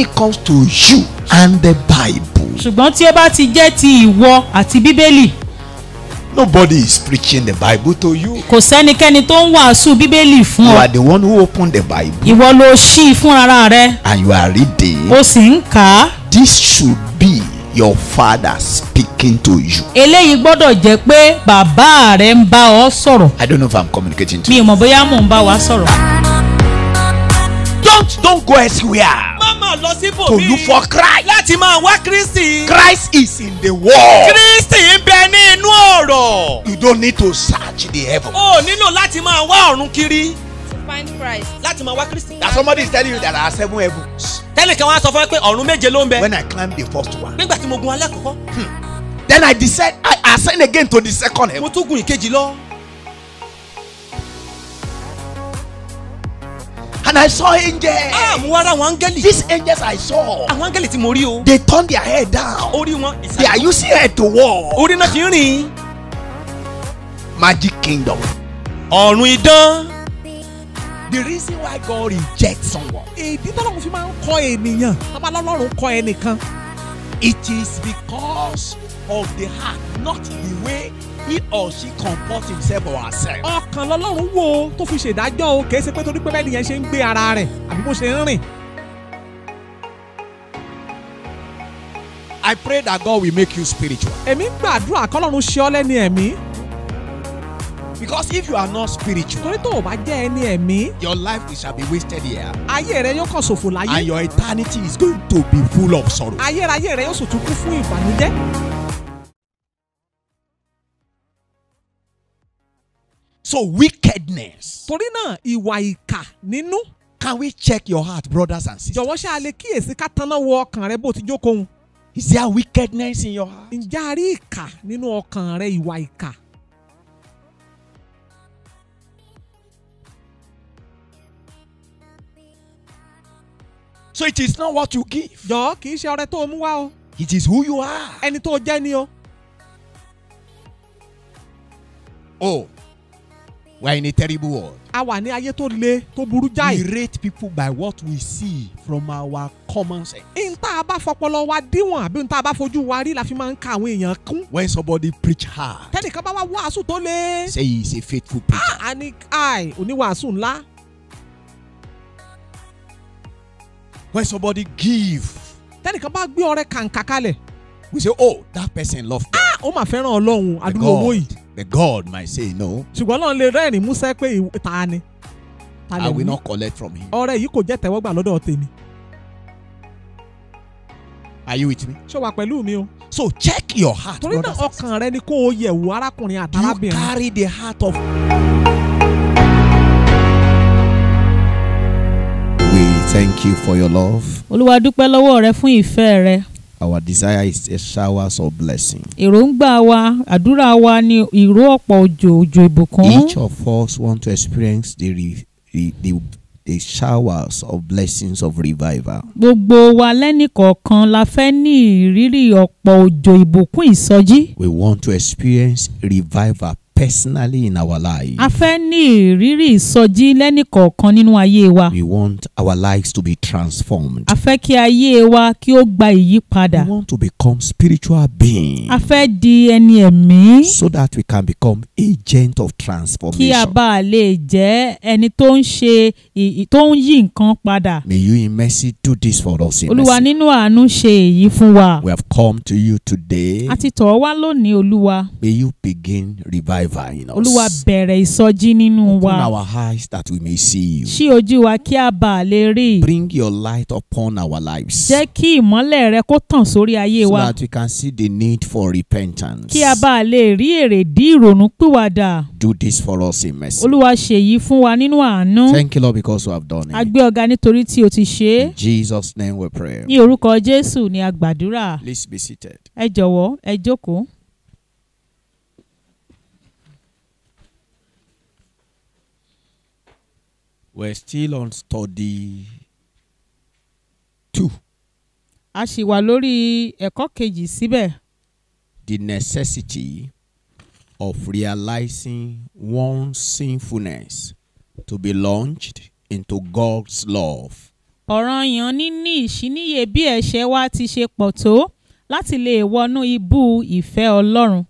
it comes to you and the Bible, ṣùgbọ́n tí ó bá ti jẹ́ ti ìwọ àti bíbélì nobody is preaching the Bible to you. kò sẹ́nikẹ́ni tó ń wàásù bíbélì fún You ọ are the one who opened the Bible ìwọ ló ṣí i fún ara rẹ and you are reading. o sì ń kà á This should be your father speaking to you. eléyìí gbọ́dọ̀ jẹ́ pé bàbá rẹ ń bá ọ sọ̀rọ̀ I don't know if I'm communicating to mi you. ò mọ̀ bóyá mò ń bá wa sọ̀rọ̀. Don't don't go elsewhere máa lọ síbò to look for Christ. láti máa wá kristi. Christ is in the world. kristi ń bẹ ní inú ọ̀rọ̀. You don't need to search the heaven. o nílò láti máa wá ọ̀run kiri to find Christ. láti máa wá kristi. That somebody is telling you there are seven heavens. tẹ́lẹ̀ kan wá sọ fún ẹ pé ọ̀run méje ló ń bẹ. When I climbed the first one, nígbà tí mo gun alẹ́ kọ̀kọ́ then I descend. I ascend again to the second mo heaven. tún gun ìkejì lọ. And I saw angels. a mú wá ra àwọn áńgẹ́lì. These angels I saw, àwọn áńgẹ́lì tí mo rí o. they turn their head down. orí wọn They are ìsàlẹ̀. using head to walk. orí náà fi ń rìn. Magic kingdom. ọ̀run idán. The reason why God rejects someone, ìdí tọ́lọ́run fi máa ń kọ ènìyàn tọ́ba lọ́lọ́run kọ ẹnìkan it is because of the heart, not the way he or she comports himself or herself. ọkàn lọ́lọ́run wò tó fi ṣèdájọ́ o kìí ṣe pé torí pé bẹ́ẹ̀ nìyẹn ṣe ń gbé ara rẹ̀ àbí bó ṣe ń rìn. I pray that God will make you spiritual. èmi ń gbàdúrà kọ́lọ́run ṣe ọ́ lẹ́ni ẹ̀mí Because if you are not spiritual, torí tó o bá jẹ́ ẹni ẹ̀mí your life shall be wasted here. ayé rẹ yóò kàn ṣòfò And láyé your eternity is going to be full of sorrow. ayérayé rẹ yóò sì tún kún fún ìbànújẹ́. So, wickedness. torí náà ìwà ìkà nínú Can we check your heart, brothers and sisters? jọ̀wọ́ ṣe a lè kíyèsí ká tanná wo ọkàn rẹ bó ti jókòó Is there wickedness in your heart? ǹjẹ́ a rí ìkà nínú ọkàn rẹ ìwà ìkà So, it is not what you give, jọ̀ọ́ kì í ṣe ọrẹ tó o mú wá o it is who you are. ẹni tó o jẹ́ ni o. Oh, we are in a terrible world. a wà ní ayé tó le tó burú We jáì. rate people by what we see from our common sense. n tá a bá fọpọlọ wa díwọ̀n àbí n tá a bá fojú wa rí la fi máa ń ka àwọn èèyàn kún. When somebody preach hard, tẹ́nìkan bá wá wàásù tó le. say he is a faithful preacher. a ní ai oníwàásù ńlá. When somebody give, tẹ́nìkan bá gbé ọrẹ kàǹkà kalẹ̀. we say, oh, that person loved God. Ó mà fẹ́ràn ọlọ́run The àdúrà owó God, yìí. the God might say, no, ṣùgbọ́n náà lè rẹ́rìn músẹ́ pé ta ni. Ta I will not collect from him. ọrẹ yìí kò jẹ́ tẹ̀wọ́gbà lọ́dọ̀ tèmi. Are you with me? ṣé o wà pẹ̀lú mi o. So check your heart. torí náà ọkàn rẹ ni kó o yẹ̀ wò arákùnrin Do you àtàrábìnrin. carry the heart of We thank you for your love. olúwa dúpẹ́ lọ́wọ́ rẹ fún ìfẹ́ rẹ Our desire is a showers of blessing. èròǹgbà wa àdúrà wa ni ìró ọ̀pọ̀ òjò òjò ìbùkún Each of us want to experience the, re, the, the, the showers of blessings of revival. gbogbo wa lẹ́nìkọ̀ọ̀kan la fẹ́ ní ìrírí ọ̀pọ̀ òjò ìbùkún ìsọjí We want to experience revival personally in our lives. a fẹ́ ní ìrírí ìsọjí lẹ́nìkọ̀ọ̀kan nínú ayé wa We want our lives to be transformed. a fẹ́ kí ayé wa kí ó gba ìyípadà We want to become spiritual beings a fẹ́ di ẹni ẹ̀mí so that we can become agent of kí a transformation. bá lè jẹ́ ẹni tó ń ṣe tó ń yí nǹkan padà May you in mercy do this for us in olúwa mercy. nínú àánú ṣe èyí fún wa We have come to you today. a ti tọ̀ ọ́ wá lónìí olúwa May you begin revival in us. olúwa bẹ̀rẹ̀ ìsọjí nínú Open wa our eyes that we may see you. ṣí ojú wa kí a bá a lè rí Bring your light upon our lives jẹ́ kí ìmọ́lẹ̀ rẹ kó tàn sórí ayé so wa that we can see the need for repentance. kí a bá a lè rí èrèdí ìrònú pìwàdà Do this for us in mercy. olúwa ṣèyí fún wa nínú àánú Thank you, Lord, because you have done a it. gbé ọ̀gá nítorí tí o ti ṣe é In Jesus' name we pray. ní orúkọ jésù ni a gbàdúrà Please be seated. ẹ jọ̀wọ́ ẹ jókòó. We're still on study two. a sì wà lórí ẹ̀kọ́ kejì síbẹ̀ The necessity of realizing one's sinfulness to be launched into God's love ọ̀ranyàn níní ìṣíníyè bí ẹ̀ṣẹ̀ wa ti ṣe pọ̀ tó láti lè wọnú ibú ìfẹ́ Ọlọ́run.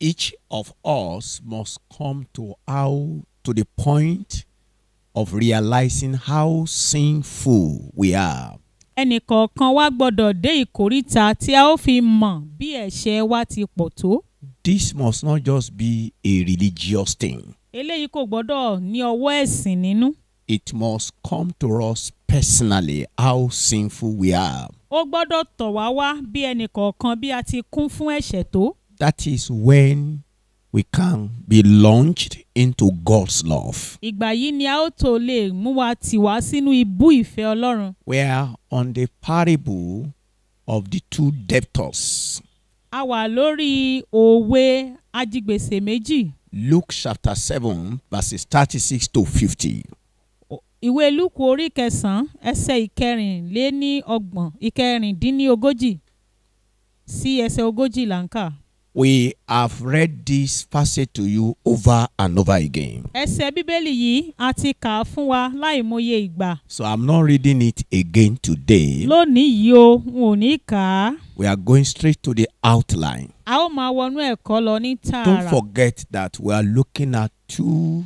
Each of us must come to how to the point of realizing how sinful we are. ẹnìkọ̀ọ̀kan wa gbọ́dọ̀ dé ìkóríta tí a ó fi mọ̀ bí ẹ̀ṣẹ̀ wa ti pọ̀ tó. This must not just be a religious thing. eléyìí kò gbọ́dọ̀ ní ọwọ́ ẹ̀sìn nínú. It must come to us personally how sinful we are. ó gbọ́dọ̀ tọ̀ wá wá bí ẹnìkọ̀ọ̀kan bí a ti kún fún ẹ̀ṣẹ̀ tó. That is when we can be launched into God's love. ìgbà yìí ni a ó tó lè mú wa tì wá sínú ibú ìfẹ́ Ọlọ́run. We are on the parable of the two debtors. a wà lórí òwe ajigbèsè méjì. Luke chapter 7, verses 36 to 50. O- ìwé lúkù orí kẹsàn-án ẹsẹ̀ ìkẹrìnléní ọgbọ̀n ìkẹrìndínlógójì sí ẹsẹ̀ ogójì là ń kà. We have read this passage to you over and over again. ẹsẹ̀ bíbélì yìí a ti kà á fún wa láìmọye ìgbà. So I'm not reading it again today. lónìí yìí o n ò ní kà á. We are going straight to the outline. a ó máa wọnú ẹ̀kọ́ lọ ní Don't tààrà. forget that we are looking at two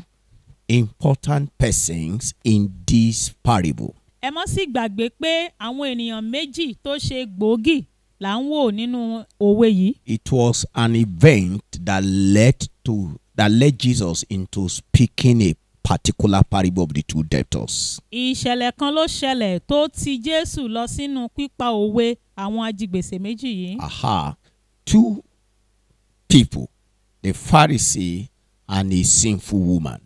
important persons in this parable. ẹ mọ́ sí gbàgbé pé àwọn ènìyàn méjì tó ṣe gbòógì là ń wò nínú òwe yìí. It was an event that led to that led Jesus into speaking a particular parable of the two debtors. ìṣẹ̀lẹ̀ kan ló ṣẹlẹ̀ tó ti jésù lọ sínú pípa òwe àwọn ajigbèsè méjì yìí. Aha. Two people, the Pharisee and a sinful woman.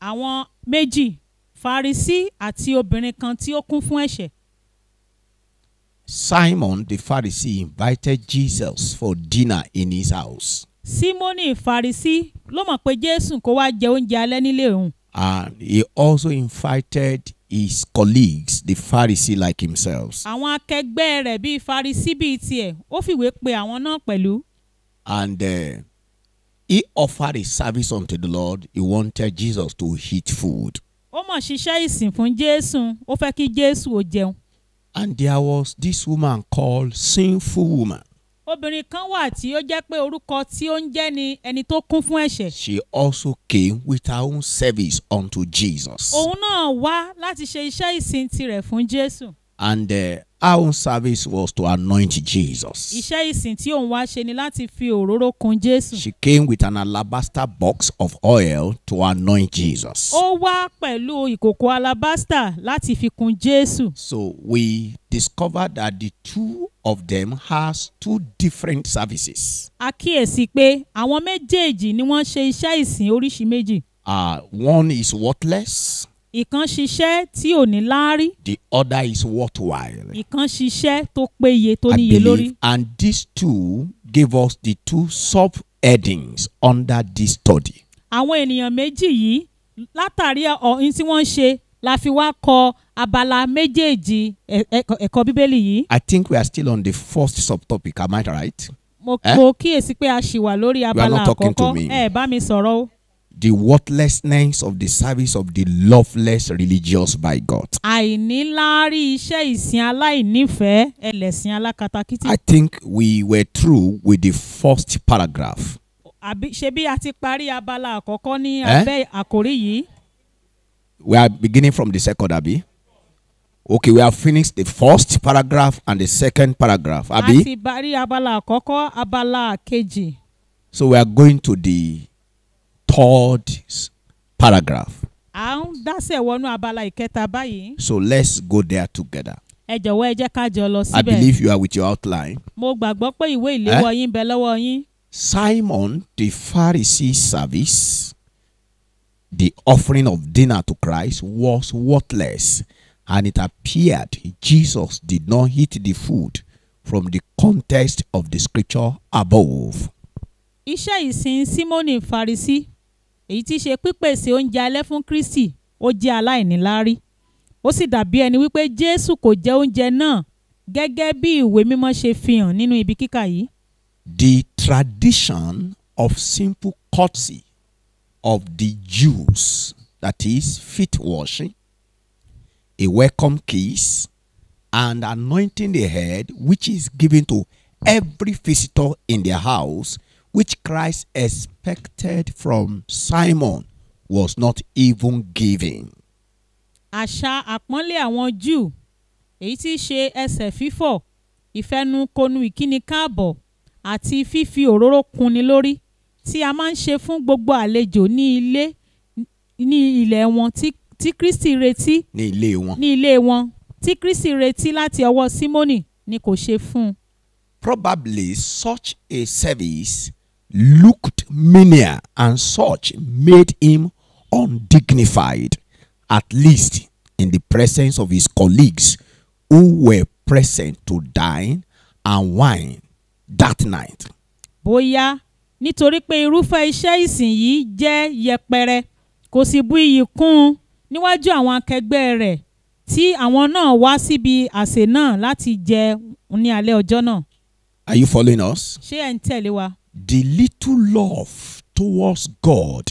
àwọn méjì farisí àti obìnrin kan tí ó kún fún ẹ̀ṣẹ̀. Simon the Pharisee invited Jesus for dinner in his house. símónì farisí ló mọ̀ pé jésù kó wá jẹ oúnjẹ alẹ́ nílé òun. And he also invited his colleagues, the Pharisee like himself. àwọn akẹgbẹ́ rẹ̀ bíi farisí bíi tiẹ̀ ó fìwé pe àwọn náà pẹ̀lú. And uh, he offered a service unto the Lord. He wanted Jesus to eat food. ó mọ̀ ṣiṣẹ́ ìsìn fún jésù ó fẹ́ kí jésù ó jẹun. And there was this woman called Sinful Woman. obìnrin kan wà tí ó jẹ́ pé orúkọ tí ó ń jẹ́ ni ẹni tó kún fún ẹ̀ṣẹ̀. She also came with her own service unto Jesus. òun náà wá láti ṣe iṣẹ́ ìsìn tirẹ̀ fún jésù. And uh, our service was to anoint Jesus. iṣẹ́ ìsìn tí òun wá ṣe ni láti fi òróró kun jésù. She came with an alabaster box of oil to anoint Jesus. ó wá pẹ̀lú ìkòkò alabasta láti fi kun jésù. So we discovered that the two of them has two different services. a kíyèsí pé àwọn méjèèjì ni wọ́n ṣe iṣẹ́ ìsìn oríṣi méjì. Uh, one is worthless, ìkan ṣiṣẹ́ tí ò ní láárí the other is worthwhile. ìkan ṣiṣẹ́ tó péye tó níye lórí. believe, and these two gave us the two subheadings under this study. àwọn ènìyàn méjì yìí látàrí ọ̀hún tí wọ́n ṣe la fi wá kọ abala méjèèjì ẹ̀kọ́ bíbélì yìí. I think we are still on the first subtopic. Am I right? mo Eh? kíyèsí pé a ṣì wà lórí abala àkọ́kọ́ ẹ bá mi sọ̀rọ̀ o. The worthlessness of the service of the loveless religious by God. àìníláárí iṣẹ́ ìsìn aláìnífẹ̀ẹ́ ẹlẹ́sìn alákatakítí. I think we were through with the first paragraph. àbí ṣe bí a ti parí abala àkọ́kọ́ ní Eh? abẹ́ àkórí yìí. We are beginning from the second, Abby. Okay, we have finished the first paragraph and the second paragraph, a Abby. ti parí abala àkọ́kọ́ abala kejì. So we are going to the third paragraph. à ń dásẹ̀ wọnú abala ìkẹta báyìí. So let's go there together. ẹ jọ̀wọ́ ẹ jẹ́ ká jọ lọ I síbẹ̀. believe you are with your outline. mo gbàgbọ́ pé ìwé ìléwọ́ yín bẹ lọ́wọ́ yín. Simon the Pharisee service, the offering of dinner to Christ, was worthless, and it appeared Jesus did not eat the food from the context of the scripture above. iṣẹ́ ìsìn símónì farisí èyí tí í ṣe pípèsè oúnjẹ alẹ́ fún kristi ó jẹ́ aláìníláárí ó sì dàbí ẹni wípé jésù kò jẹ oúnjẹ náà gẹ́gẹ́ bí ìwé mímọ́ ṣe fi hàn nínú ibi kíkà yìí. The tradition of simple courtesy of the Jews, that is, feet washing, a welcome kiss, and anointing the head, which is given to every visitor in their house, which Christ expected from Simon, was not even given. àṣà àpọ́nlé àwọn júù èyí tí í ṣe ẹsẹ̀ fífọ̀ ìfẹnukonu ìkíni káàbọ̀ àti fífi òróró kunni lórí tí a máa ń ṣe fún gbogbo àlejò ní ilé ní ilẹ̀ wọn tí kristi retí ní ilé wọn. ní ilé wọn tí kristi retí láti ọwọ́ símónì ni kò ṣe fún un. Probably such a service looked meaner and such made him undignified, at least in the presence of his colleagues who were present to dine and wine that night. bóyá nítorí pé irúfẹ́ iṣẹ́ ìsìn yìí jẹ́ yẹpẹrẹ kò sì bu iyì kún un níwájú àwọn akẹgbẹ́ rẹ̀ tí àwọn náà wá síbi àsè náà láti jẹ ní alẹ́ ọjọ́ náà. Are you following us? ṣé ẹ̀ ń tẹ̀lé wa? The little love towards God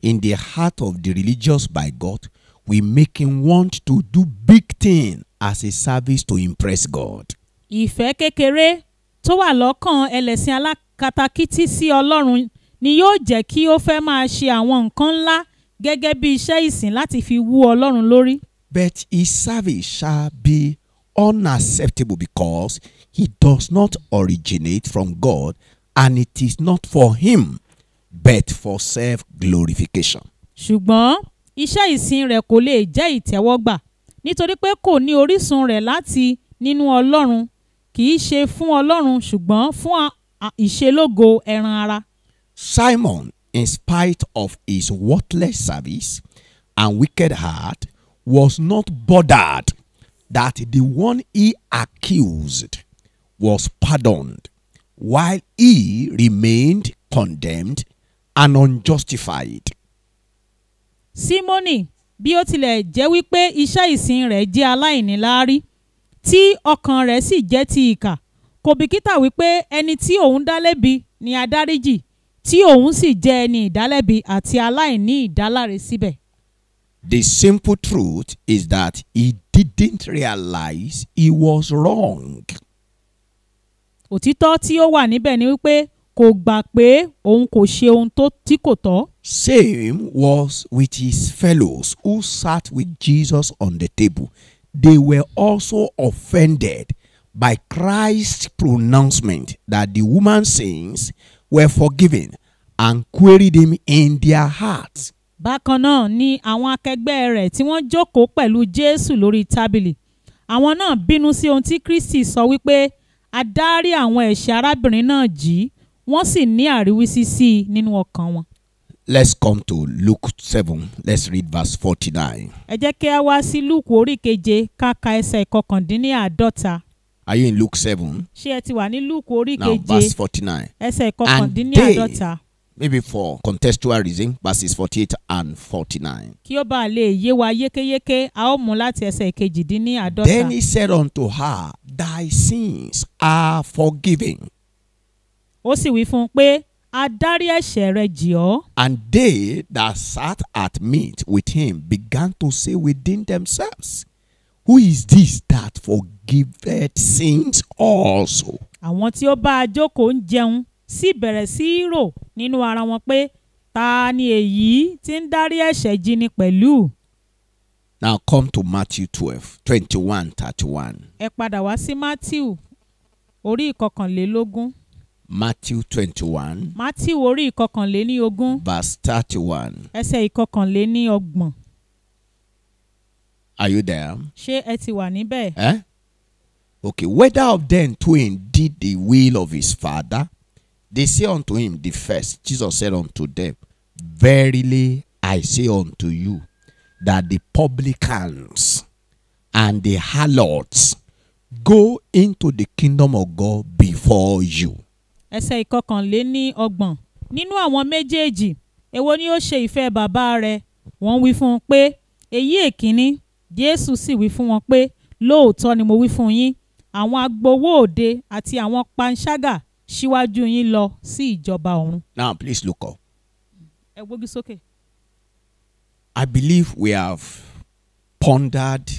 in the heart of the religious by God will make him want to do big things as a service to impress God. ìfẹ́ kékeré tó wà lọ́kàn ẹlẹ́sìn alákatakítí sí ọlọ́run ni yóò jẹ́ kí ó fẹ́ máa ṣe àwọn nǹkan ńlá gẹ́gẹ́ bí iṣẹ́ ìsìn láti fi wú ọlọ́run lórí. But his service shall be unacceptable because he does not originate from God and it is not for him but for self glorification. ṣùgbọ́n iṣẹ́ ìsìn rẹ̀ kò lè jẹ́ ìtẹ́wọ́gbà nítorí pé kò ní orísun rẹ̀ láti nínú ọlọ́run kì í ṣe fún ọlọ́run ṣùgbọ́n fún ìṣelógo ẹran ara. Simon, in spite of his worthless service and wicked heart, was not bothered that the one he accused was pardoned, while he remained condemned and unjustified. símónì bí ó tilẹ̀ jẹ́ wípé iṣẹ́ ìsìn rẹ̀ jẹ́ aláìníláárí tí ọkàn rẹ̀ sì jẹ́ ti ìkà kò bìkítà wípé ẹni tí òun dá lẹ́bi ni adáríjì tí òun sì jẹ́ ẹni ìdálẹ́bi àti aláìní ìdáláre síbẹ̀. The simple truth is that he didn't realize he was wrong. Òtítọ́ tí ó wà níbẹ̀ ni wípé kò gbà pé òun kò ṣe ohun tó tí kò tọ́. Same was with his fellows who sat with Jesus on the table. They were also offended by Christ's pronouncement that the woman's sins were forgiven and queried him in their hearts. bákan náà ni àwọn akẹgbẹ́ rẹ̀ tí wọ́n jókòó pẹ̀lú jésù lórí tábìlì àwọn náà bínú sí ohun tí kristi sọ wípé a dárí àwọn ẹ̀ṣẹ̀ arábìnrin náà jì wọ́n sì ní àríwísí sí i nínú ọkàn wọn. Let's come to Luke 7. Let's read verse 49. ẹ jẹ́ kí a wá sí lúùkù orí keje káka ẹsẹ̀ ìkọkàndínníàádọ́ta Are you in Luke 7? ṣé ẹ ti wà ní lúùkù orí Now, keje verse 49. ẹsẹ̀ ìkọkàndínníàádọ́ta Maybe for contextual reason, verses 48 and 49. kí ó bàa lè yé wa yékéyéké a ó mú láti ẹsẹ̀ ìkejìdínníàádọ́ta. Then he said unto her, Thy sins are forgiven. ó sì wí fún un pé a dárí ẹ̀ṣẹ̀ rẹ jì ọ́. And they that sat at meat with him began to say within themselves, Who is this that forgiveth sins also? àwọn tí ó bá a jókòó ń jẹun sì bẹ̀rẹ̀ sí í rò nínú ara wọn pé ta ni èyí tí ń dárí ẹ̀ṣẹ̀ jì ni pẹ̀lú. Now come to Matthew 12, 21, 31. ẹ padà wá sí matthew orí ìkọkànlélógún Matthew 21, matthew orí ìkọkànléníogún verse 31. ẹsẹ̀ ìkọkànléníọgbọ̀n Are you there? ṣé ẹ ti wà níbẹ̀. Eh? Okay. Whether of them twain did the will of his father, they say unto him the first. Jesus said unto them, Verily I say unto you, that the publicans and the harlots go into the kingdom of God before you. ẹsẹ̀ ìkọkànléníọgbọ̀n nínú àwọn méjèèjì èwo ni ó ṣe ìfẹ́ bàbá rẹ̀ wọ́n wí fún un pé èyí èkínní jésù sì wí fún wọn pé lóòótọ́ ni mo wí fún yín àwọn agbowó òde àti àwọn panṣágà síwájú yín lọ sí ìjọba ọ̀run. Now, please look up. ẹ gbógi sókè. I believe we have pondered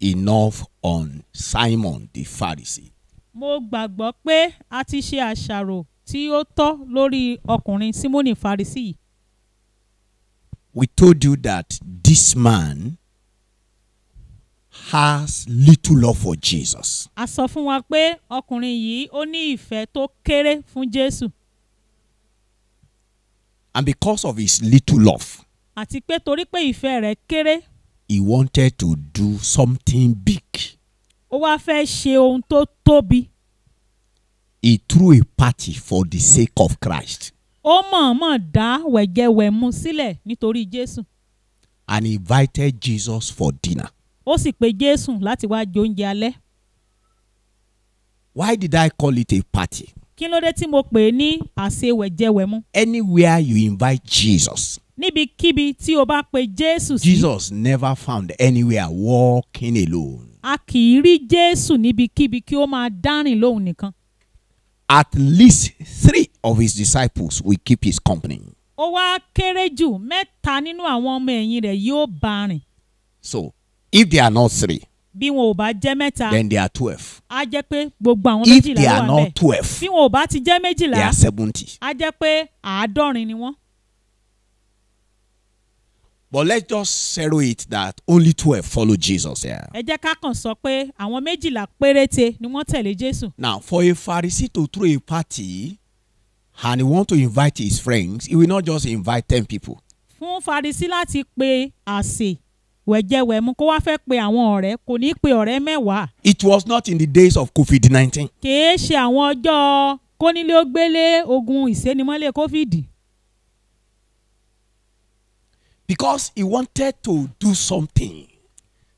enough on Simon the Pharisee. mo gbàgbọ́ pé a ti ṣe àṣàrò tí ó tọ́ lórí ọkùnrin símónì farisi yìí We told you that this man has little love for Jesus. a sọ fún wa pé ọkùnrin yìí ó ní ìfẹ́ tó kéré fún jésù And because of his little love, àti pé torí pé ìfẹ́ rẹ̀ kéré he wanted to do something big. ó wá fẹ́ ṣe ohun tó tóbi He threw a party for the sake of Christ ó mọ̀ọ́mọ̀ dá wẹ̀jẹwẹ̀mu sílẹ̀ nítorí jésù and invited Jesus for dinner. Ó sì pe jésù láti wá jẹ oúnjẹ alẹ́ Why did I call it a party? kí ló dé tí mo pè é ní àsè wẹ̀jẹwẹ̀mu Anywhere you invite Jesus, níbikíbi tí o bá pe jésù sí Jesus never found anywhere walking alone. a kì í rí jésù níbikíbi kí ó máa dárìn lóhùn nìkan At least three of his disciples will keep his company. ó wá kéré jù mẹ́ta nínú àwọn ọmọ ẹ̀yìn rẹ̀ yóò bá rìn So, if they are not three, bí wọn ò bá jẹ́ mẹ́ta then they are 12. á jẹ́ pé gbogbo àwọn If méjìlá they ló are wà not bẹ́ẹ̀ 12, bí wọn ò bá ti jẹ́ méjìlá they are 70. á jẹ́ pé àádọ́rin ni wọ́n But let's just settle it that only 12 follow Jesus here. ẹ jẹ́ ká kàn sọ pé àwọn méjìlá péréte ni wọ́n tẹ̀lé jésù Now, for a Pharisee to throw a party and he want to invite his friends, he will not just invite 10 people. fún farisi láti pe àsè wẹ̀jẹwẹ̀mu kó wá fẹ́ pe àwọn ọ̀rẹ́ kò ní pe ọ̀rẹ́ mẹ́wàá It was not in the days of COVID 19. kìí ṣe àwọn ọjọ́ kónílé ó gbélé ogun ìsénimọ́lé kófíìdì Because he wanted to do something.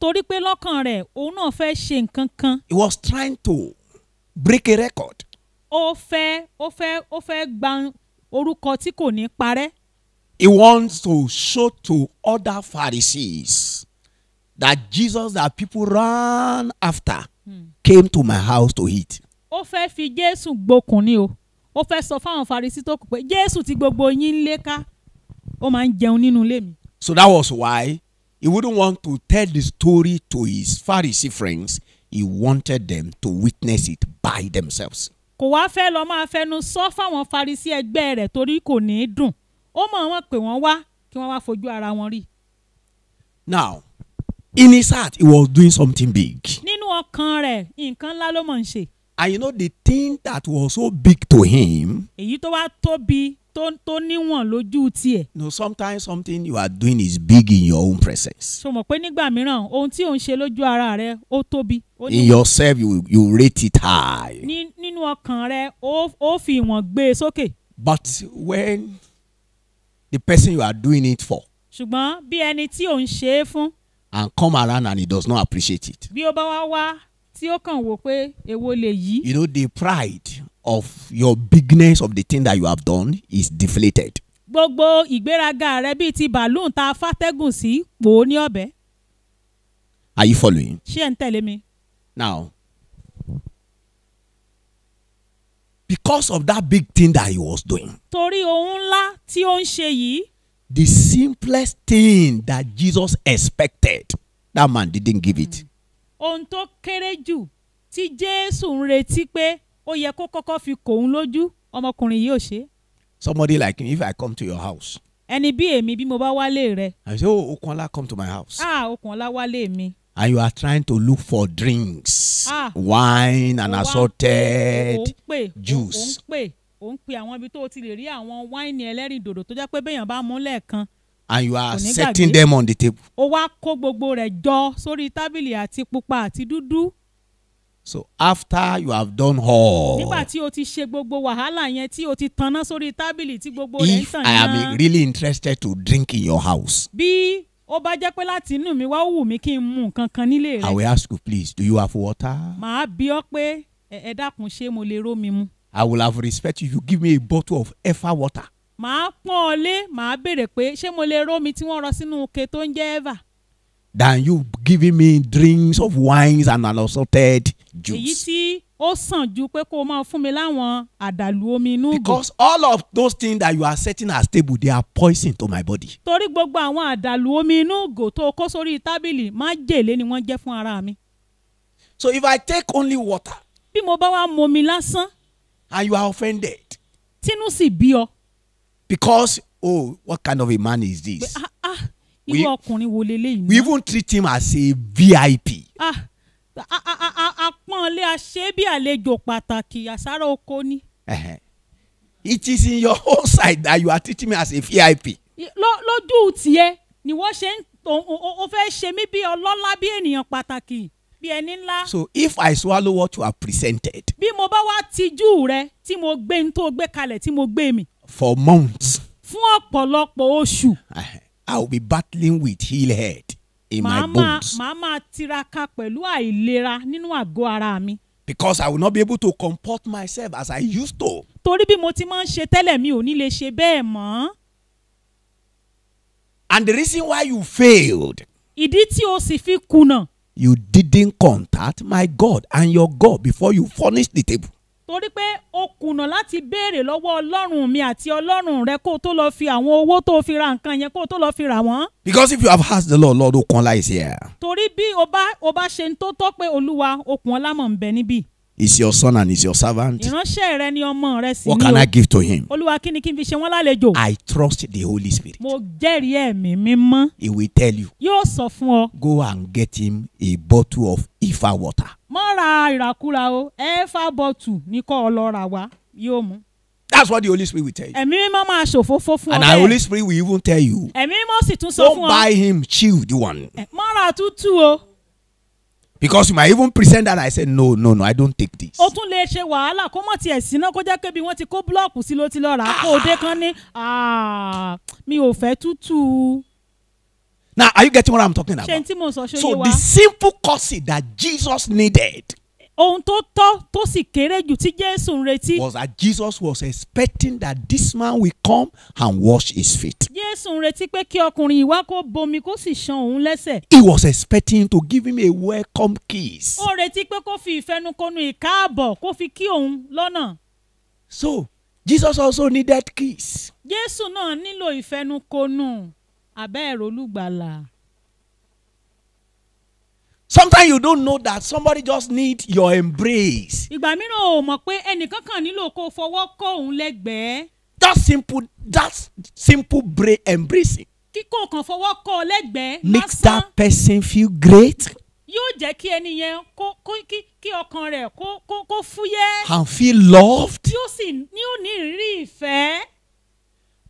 torí pé lọ́kàn rẹ̀ òun náà fẹ́ ṣe nǹkan kan He was trying to break a record. ó fẹ́ ó fẹ́ ó fẹ́ gba orúkọ tí kò ní parẹ́ He wants to show to other Pharisees that Jesus that people ran after came to my house to eat. ó fẹ́ fi jésù gbókun ni o ó fẹ́ sọ fáwọn farisi tó kù pé jésù tí gbogbo yín lé ká ó máa ń jẹun nínú ilé mi So that was why he wouldn't want to tell the story to his Pharisee friends. He wanted them to witness it by themselves. kò wá fẹ́ lọ máa fẹnu sọ fáwọn farisi ẹgbẹ́ rẹ̀ torí kò ní í dùn ó mọ̀ wọ́n pé wọ́n wá kí wọ́n wá fojú ara wọn rí Now, in his heart, he was doing something big. nínú ọkàn rẹ̀ nǹkan ńlá ló mọ̀ ń ṣe And you know, the thing that was so big to him, èyí tó wá tóbi tó tó níwọ̀n lójú tiẹ̀ know, sometimes something you are doing is big in your own presence. so mọ̀ pé nígbà mìíràn ohun tí ò ń ṣe lójú ara rẹ̀ ó tóbi In yourself, you, you rate it high. Ní- nínú ọkàn rẹ̀ ó ó fi ìwọ̀n gbé e sókè But when the person you are doing it for ṣùgbọ́n bí ẹni tí ò ń ṣe é fún and come around and he does not appreciate it, bí ó bá wá wá tí ó kàn wò pé èwo lè yí you know, the pride of your bigness of the thing that you have done is deflated. gbogbo ìgbéraga rẹ̀ bíi ti bàálùn tá a fàtẹ́gùn sí pò ó ní ọ̀bẹ Are you following? ṣé ẹ̀ ń tẹ̀lé mi. Now, because of that big thing that he was doing, torí ohun ńlá tí ó ń ṣe yìí the simplest thing that Jesus expected, that man didn't give it. ohun tó kéré jù tí jésù ń retí pé ó yẹ kó kọ́kọ́ fi kòun lójú ọmọkùnrin yìí ò ṣe. Somebody like me, if I come to your house, ẹni bí èmi bí mo bá wálé rẹ I say, Oh, Okwala, come to my house. ah okùn ọlá wálé mi. And you are trying to look for drinks, Ah. wine, and assorted juice. ó ń pè àwọn ibi tó o ti lè rí àwọn wáìnì ẹlẹ́rìndòdò tó jẹ́ pé béèyàn bá mú lẹ́ẹ̀kan and you are setting them on the table. ó wá kó gbogbo rẹ̀ jọ sórí tábìlì àti pupa àti dúdú So after you have done all, nígbà tí o ti ṣe gbogbo wàhálà yẹn tí o ti tanná sórí tábìlì tí gbogbo rẹ̀ ń if tàn I am yán really interested to drink in your house, bí ó bá jẹ́ pé láti inú mi wá wù mí kí n mu nǹkan kan nílé I rẹ̀ will ask you, please, do you have water? màá bí ọ pé ẹ dákun ṣé mo lè rómi mu I will have respect you. You give me a bottle of Efa water. màá pọ́n ọ lé màá béèrè pé ṣé mo lè rómi tí wọ́n rọ sínú ke tó ń jẹ́ eva Than you giving me drinks of wines and an assorted èyí juice. tí ó sàn ju pé kó o máa fún mi láwọn àdàlù omi inú ìgò Because all of those things that you are setting as table, they are poison to my body. torí gbogbo àwọn àdàlù omi inú ìgò tó o kó sórí tábìlì májèlé ni wọ́n jẹ́ fún ara mi So if I take only water bí mo bá wá momi lásán and you are offended tínú sì bí ọ because, oh, what kind of a man is this? ah ah We- irú ọkùnrin wo leléyìí We even treat him as a VIP. ah apọ́nlé aṣẹ́ bí àlejò pàtàkì àsáró oko ni. It is in your own side that you are treating me as a VIP. Ló- lójú tiẹ̀ ni wọ́n ṣe ń o- fẹ́ ṣe mí bí ọlọ́lá bí ènìyàn pàtàkì bí ẹni ńlá. So if I swallow what you have presented bí mo bá wá tijú rẹ tí mo gbé ń tó gbé kalẹ̀ tí mo gbé mi. For months, fún ọ̀pọ̀lọpọ̀ oṣù. I will be battling with heel head in my bones màá máa tiraka pẹ̀lú àìlera nínú àgọ́ ara mi because I will not be able to comport myself as I used to. torí bí mo ti máa ń ṣe tẹ́lẹ̀ mi ò ní lè ṣe bẹ́ẹ̀ mọ́ And the reason why you failed, ìdí tí o sì fi kùnà you didn't contact my God and your God before you furnished the table. Torí pé o kùnà láti béèrè lọ́wọ́ ọlọ́run mi àti ọlọ́run rẹ kó o tó lọ fi àwọn owó tó o fi ra nǹkan yẹn kó o tó lọ fi rà wọ́n. Because if you have asked the Lord, Lord Okonla is here. torí bí o bá o bá ṣe ń tó tọ́ pé olúwa okùn ọlámọ̀ ń bẹ níbí. Is your son and is your servant. ìránṣẹ́ rẹ ni ọmọ rẹ sì What ní can o. I give to him? olúwa kí ni kí n fi ṣe wọ́n lálejò. I trust the Holy Spirit. mo jẹ́rìí ẹ̀mí mímọ́ He will tell you, yóò sọ fún ọ. go and get him a bottle of Ifa water. mọ́ ra ìràkúra o ẹ̀fà bọ́tù ní kọ́ ọ lọ rà wá yóò mú. That's what the Holy Spirit will tell you. ẹ̀mí mímọ́ máa ṣòfófó fún ọ And the Holy bẹ́ẹ̀. Spirit will even tell you, ẹ̀mí mímọ́ sì tún sọ don't fún ọ. buy him chilled one. ẹ̀, mọ́ ra tútù o. Because you might even present that. I said, no, no, no, I don't take this. ó tún lè ṣe wàhálà kó mọ̀ tiẹ̀ síná kó jẹ́ pé bí wọ́n ti kó búlọ́ọ̀kù sí ló ti lọ́ọ́ rà á kó o dé kan ní "Ah, mi ò fẹ́ tútù Now, are you getting what I'm talking ṣe about? tí mo sọ ṣóyè So wa the simple course that Jesus needed ohun tó tọ́ tó sì kéré jù tí Jésù ń retí was that Jesus was expecting that this man will come and wash his feet. Jésù ń retí pé kí ọkùnrin ìwá kó bomi kó sì ṣan òun lẹ́sẹ̀ He was expecting to give him a welcome kiss. ó retí pé kó fi ìfẹnukonu ìkáàbọ̀ kó fi kí òun lọ́nà So Jesus also needed kiss. Jésù náà nílò ìfẹnukonu abẹ́ ẹ̀rọ olùgbàlà Sometimes you don't know that somebody just need your embrace. ìgbà mìíràn ò mọ̀ pé ẹnìkan kan nílò kó fọwọ́ kọ́ òun lẹ́gbẹ̀ẹ́ That simple, that simple bra- embracing kíkó kan fọwọ́ ọ lẹ́gbẹ̀ẹ́ lásán that person feel great yóò jẹ́ kí ẹni yẹn kó kó kí kí ọkàn rẹ̀ kó kó kó fúyẹ́ and feel loved. ó sì ní ò ní ìrírí ìfẹ́.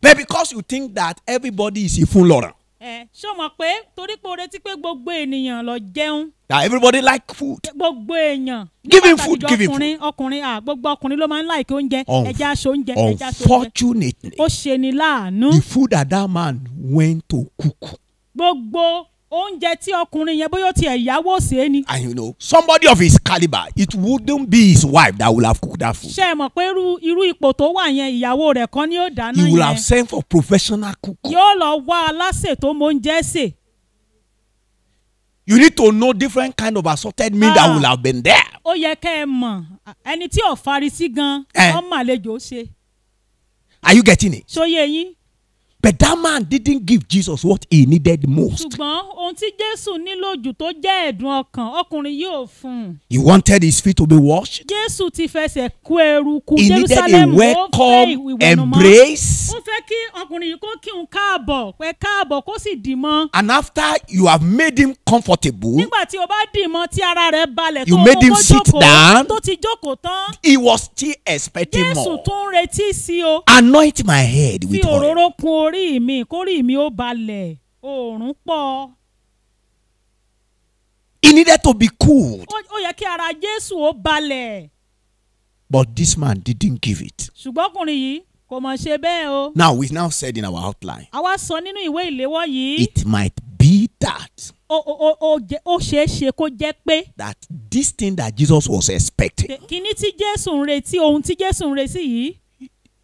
But because you think that everybody is Ifun Laurent, ẹ o mọ̀ pé torí pé o retí pé gbogbo ènìyàn lọ jẹun? That everybody like food. gbogbo èèyàn. Give him food, give him ọkùnrin ọkùnrin gbogbo ọkùnrin ló máa ń láìkí oúnjẹ. Unf- ẹja aṣọ oúnjẹ ẹja aṣọ oúnjẹ. Unfortunately, ó ṣe ni láàánú. the food that that man went to cook, gbogbo oúnjẹ tí ọkùnrin yẹn bóyá ó tiẹ̀ yáwó sí é ni and you know, somebody of his caliber, it wouldn't be his wife that will have cooked that food. ṣe é mọ̀ pé irú irú ipò tó wà yẹn ìyàwó rẹ̀ kan ni ó dáná He will yẹn have sent for professional cook. yóò lọ wá aláṣẹ tó mọ oúnjẹ sè You need to know different kind of assorted meat that Ah. will have been there. ó yẹ kẹ́ ẹ mọ̀ ẹni tí ò farisí gan Eh. ọmọ àlejò ṣe Are you getting it? ṣóyè yín But that man didn't give Jesus what he needed most. ṣùgbọ́n ohun tí jésù nílò jù tó jẹ́ ẹ̀dùn ọkàn ọkùnrin yóò fún un He wanted his feet to be washed. jésù ti fẹsẹ̀ kú eruku He needed a welcome embrace. ó fẹ́ kí ọkùnrin yìí kó kí òun káàbọ̀ pé káàbọ̀ kó sì dì mọ́ And after you have made him comfortable, nígbà tí o bá dì mọ́ tí ara rẹ̀ balẹ̀ tó mú kó jókòó, tó ti jókòó tán he was still expecting jésù more. tún ń retí sí o Anoint my head fi with oil. òróró kun orí mi kórì mi ó balẹ̀ oòrùn pọ̀ He needed to be cooled. ó yẹ kí ara jésù ó balẹ̀ But this man didn't give it. ṣùgbọ́n ọkùnrin yìí kò mọ̀ ṣe bẹ́ẹ̀ o Now, we now said in our outline, àwa sọ nínú ìwé ìléwọ́ yìí it might be that ó ó ó ó ṣeé ṣe kó jẹ́ pé that this thing that Jesus was expecting kíní tí jésù ń retí ohun tí jésù ń retí yìí